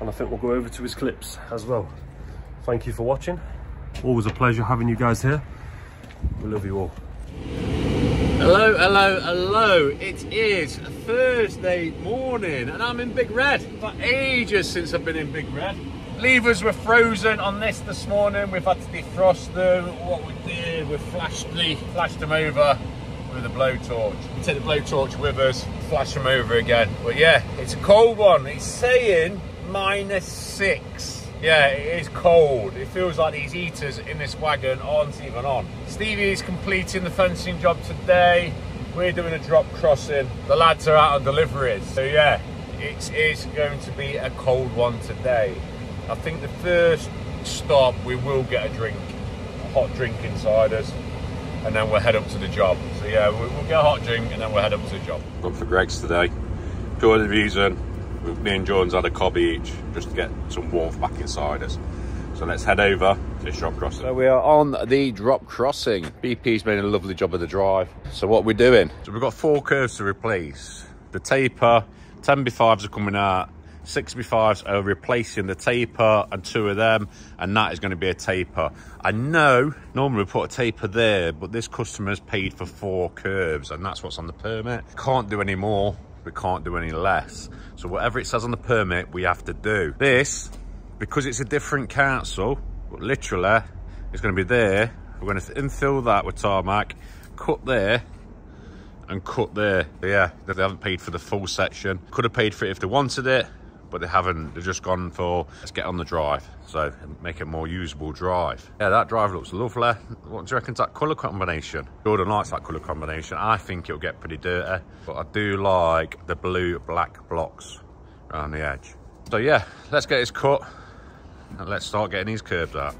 and I think we'll go over to his clips as well. Thank you for watching. Always a pleasure having you guys here. We love you all. Hello, hello, hello. It is Thursday morning and I'm in Big Red. For ages since I've been in Big Red. Levers were frozen on this this morning. We've had to defrost them. What we did, we flashed, the, flashed them over with a blowtorch. We take the blowtorch with us, flash them over again. But yeah, it's a cold one. It's saying minus six. Yeah, it is cold. It feels like these heaters in this wagon aren't even on. Stevie is completing the fencing job today. We're doing a drop crossing. The lads are out on deliveries. So yeah, it is going to be a cold one today. I think the first stop we will get a drink, a hot drink inside us, and then we'll head up to the job. So yeah, we'll, we'll get a hot drink and then we'll head up to the job. Gone for Greggs today. Jordan reason, me and Jordan's had a cob each just to get some warmth back inside us. So let's head over to this drop crossing. So we are on the drop crossing. BP's made a lovely job of the drive. So what we're doing, so we've got four curbs to replace. The taper, 10B5s are coming out, 6B5s are replacing the taper and two of them, and that is going to be a taper. I know normally we put a taper there, but this customer's paid for four curbs, and that's what's on the permit. Can't do any more, we can't do any less. So whatever it says on the permit, we have to do. This, because it's a different council, literally, it's going to be there. We're going to infill that with tarmac, cut there, and cut there. Yeah, they haven't paid for the full section. Could have paid for it if they wanted it, but they haven't. They've just gone for, let's get on the drive. So make it more usable drive. Yeah, that drive looks lovely. What do you reckon to that colour combination? Jordan likes that colour combination. I think it'll get pretty dirty, but I do like the blue black blocks around the edge. So yeah, let's get this cut and let's start getting these curbs out.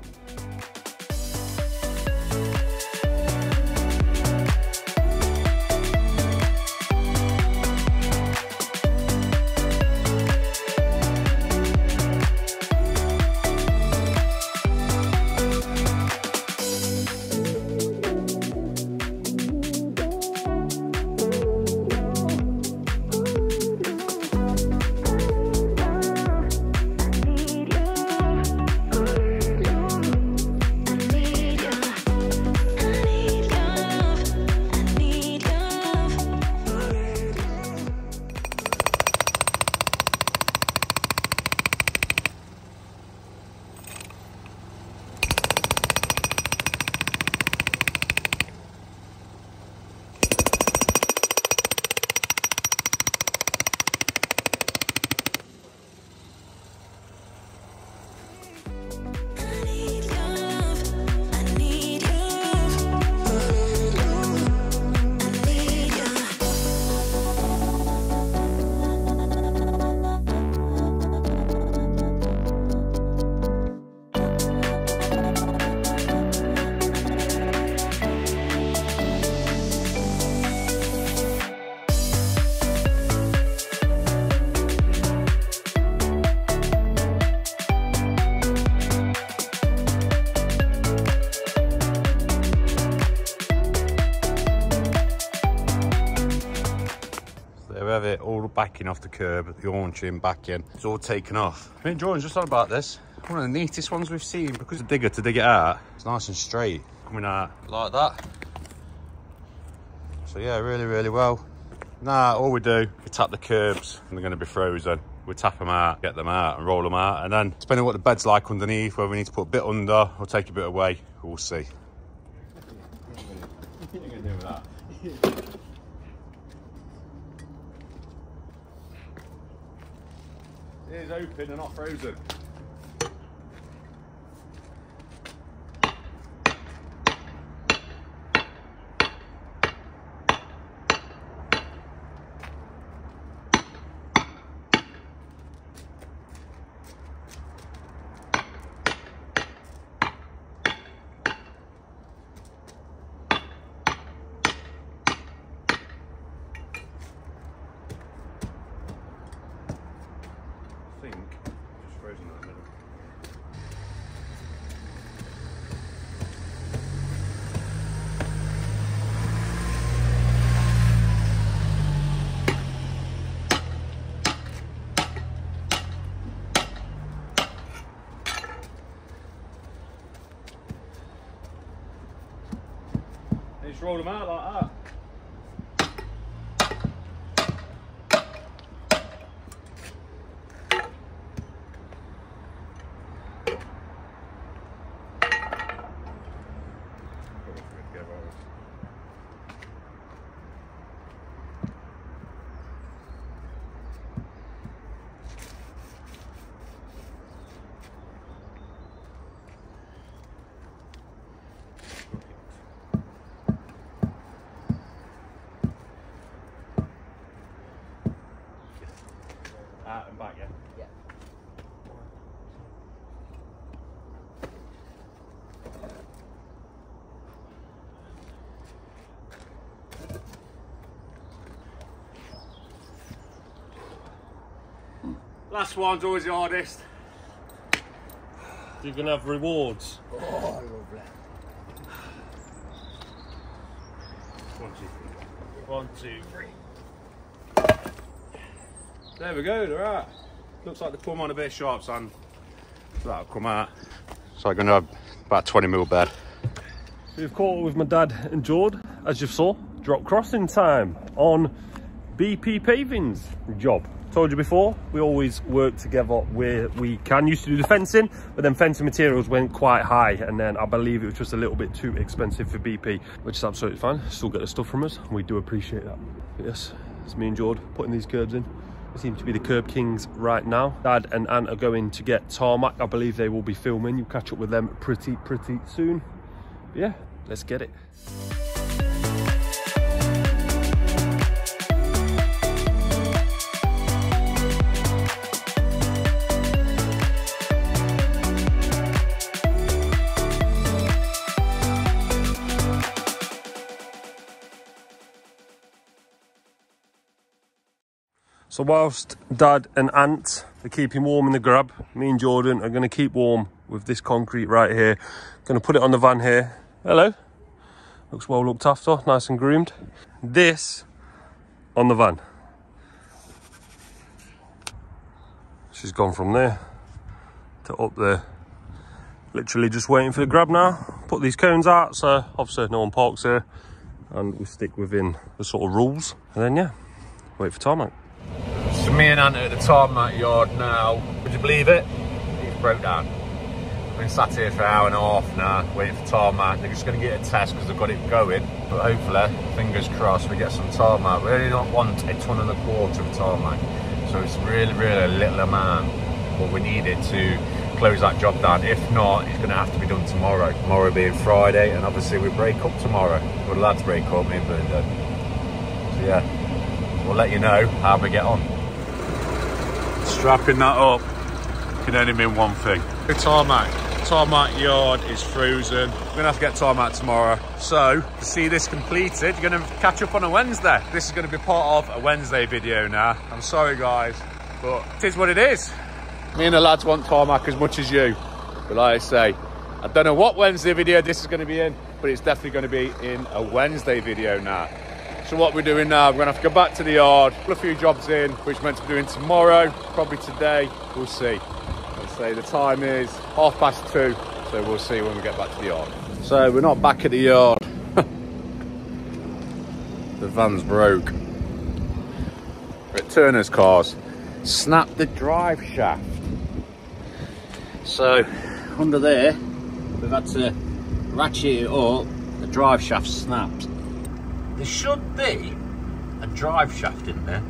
Backing off the curb, the haunching backing, it's all taken off. I mean, Jordan's just thought about this. One of the neatest ones we've seen because the digger to dig it out, it's nice and straight, coming out like that. So yeah, really, really well. Nah, all we do, we tap the curbs and they're gonna be frozen. We tap them out, get them out and roll them out. And then depending on what the bed's like underneath, whether we need to put a bit under or take a bit away, we'll see. It is open and not frozen. I think it's just frozen like Just roll them out like. Out and back, yeah. Yeah. Last one's always the hardest. You're gonna have rewards. Oh, lovely. One, two, three. One, two, three. There we go, they're out. Looks like they come on a bit sharp, son. That'll come out. So I'm gonna have about 20 mil bed. We've caught up with my dad and Jord, as you saw. Drop crossing time on BP Paving's job. Told you before, we always work together where we can. Used to do the fencing, but then fencing materials went quite high, and then I believe it was just a little bit too expensive for BP, which is absolutely fine. Still get the stuff from us, we do appreciate that. But yes, it's me and Jord putting these curbs in. We seem to be the curb kings right now. Dad and Ant are going to get tarmac. I believe they will be filming. You'll catch up with them pretty, pretty soon. But yeah, let's get it. So whilst Dad and Ant are keeping warm in the grab, me and Jordan are going to keep warm with this concrete right here. Going to put it on the van here. Hello. Looks well looked after, nice and groomed. This on the van. She's gone from there to up there. Literally just waiting for the grab now. Put these cones out so obviously no one parks here and we stick within the sort of rules. And then yeah, wait for tarmac. Me and Ant at the tarmac yard now. Would you believe it? He's broke down. I've been sat here for an hour and a half now, waiting for tarmac. They're just going to get a test because they've got it going. But hopefully, fingers crossed, we get some tarmac. We only not want a ton and a quarter of tarmac. So it's really, really a little amount what we needed to close that job down. If not, it's going to have to be done tomorrow. Tomorrow being Friday, and obviously we break up tomorrow. We're allowed to break up, and Belinda. So yeah, we'll let you know how we get on. Strapping that up can only mean one thing. The tarmac. Tarmac yard is frozen. We're gonna have to get tarmac tomorrow. So, to see this completed, you're gonna catch up on a Wednesday. This is gonna be part of a Wednesday video now. I'm sorry guys, but it is what it is. Me and the lads want tarmac as much as you. But like I say, I don't know what Wednesday video this is gonna be in, but it's definitely gonna be in a Wednesday video now. So what we're doing now, we're gonna have to go back to the yard, put a few jobs in, which we're meant to be doing tomorrow, probably today, we'll see. Let's say the time is half past two, so we'll see when we get back to the yard. So we're not back at the yard. the van's broke. We're at Turner's Cars. Snapped the drive shaft. So under there, we've had to ratchet it up, the drive shaft snapped. There should be a drive shaft in there.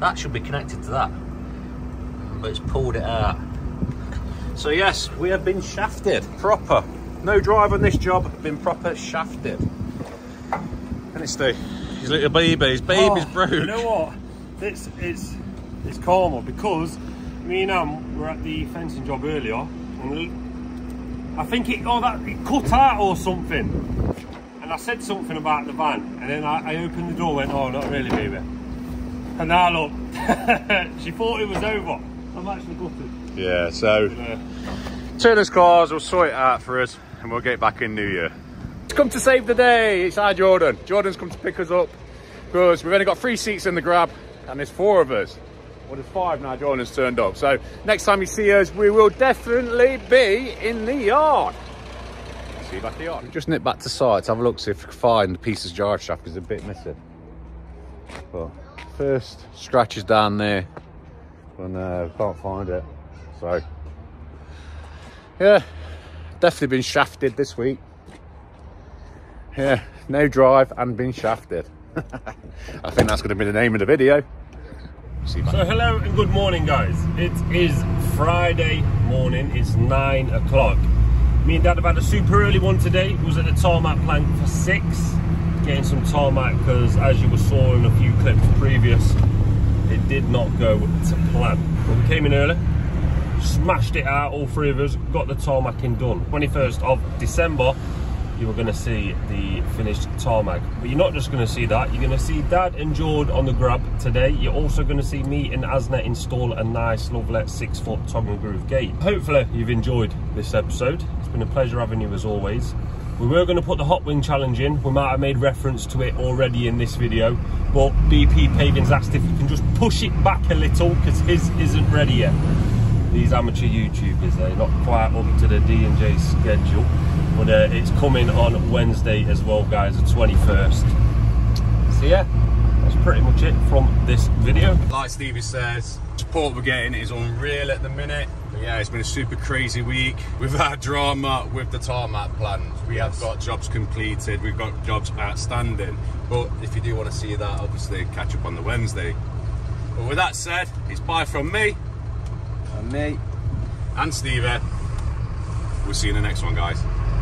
That should be connected to that. But it's pulled it out. So yes, we have been shafted, proper. No drive on this job, been proper shafted. And it's the his little baby, his baby's Oh, broke. You know what? It's it's it's karma because me and Am were at the fencing job earlier, and I think it oh that it cut out or something. And I said something about the van, and then I, I opened the door, went, "Oh, not really, baby." And now look, she thought it was over. I'm actually gutted. Yeah, so Uh, Turner's Cars will sort it out for us and we'll get back in New Year. It's come to save the day. It's our Jordan. Jordan's come to pick us up because we've only got three seats in the grab and there's four of us. Well, there's five now. Jordan's turned up. So next time you see us, we will definitely be in the yard. See you back here. Just nip back to site to have a look, see if we can find the piece of jar shaft because a bit missing. But first scratches down there and uh, can't find it. So yeah, definitely been shafted this week. Yeah, no drive and been shafted. I think that's going to be the name of the video. See you back. So hello and good morning guys. It is Friday morning, it's nine o'clock. Me and dad have had a super early one today. Was at the tarmac plant for six, getting some tarmac because as you were saw in a few clips previous, it did not go to plan. But we came in early, smashed it out, all three of us, got the tarmacking done. 21st of December, you are going to see the finished tarmac. But you're not just going to see that, you're going to see Dad and Jord on the grab today. You're also going to see me and Asna install a nice, lovely six foot toggle groove gate. Hopefully you've enjoyed this episode. It's been a pleasure having you as always. We were going to put the hot wing challenge in. We might have made reference to it already in this video, but BP Paving's asked if we can just push it back a little because his isn't ready yet these amateur YouTubers. They're not quite up to the D&J schedule, but uh, it's coming on Wednesday as well, guys, the 21st. So yeah, that's pretty much it from this video. Like Stevie says, support we're getting is unreal at the minute. But yeah, it's been a super crazy week. We've had drama with the tarmac plans. We have got jobs completed, we've got jobs outstanding. But if you do want to see that, obviously catch up on the Wednesday. But with that said, it's bye from me And me. and Stevie. We'll see you in the next one, guys.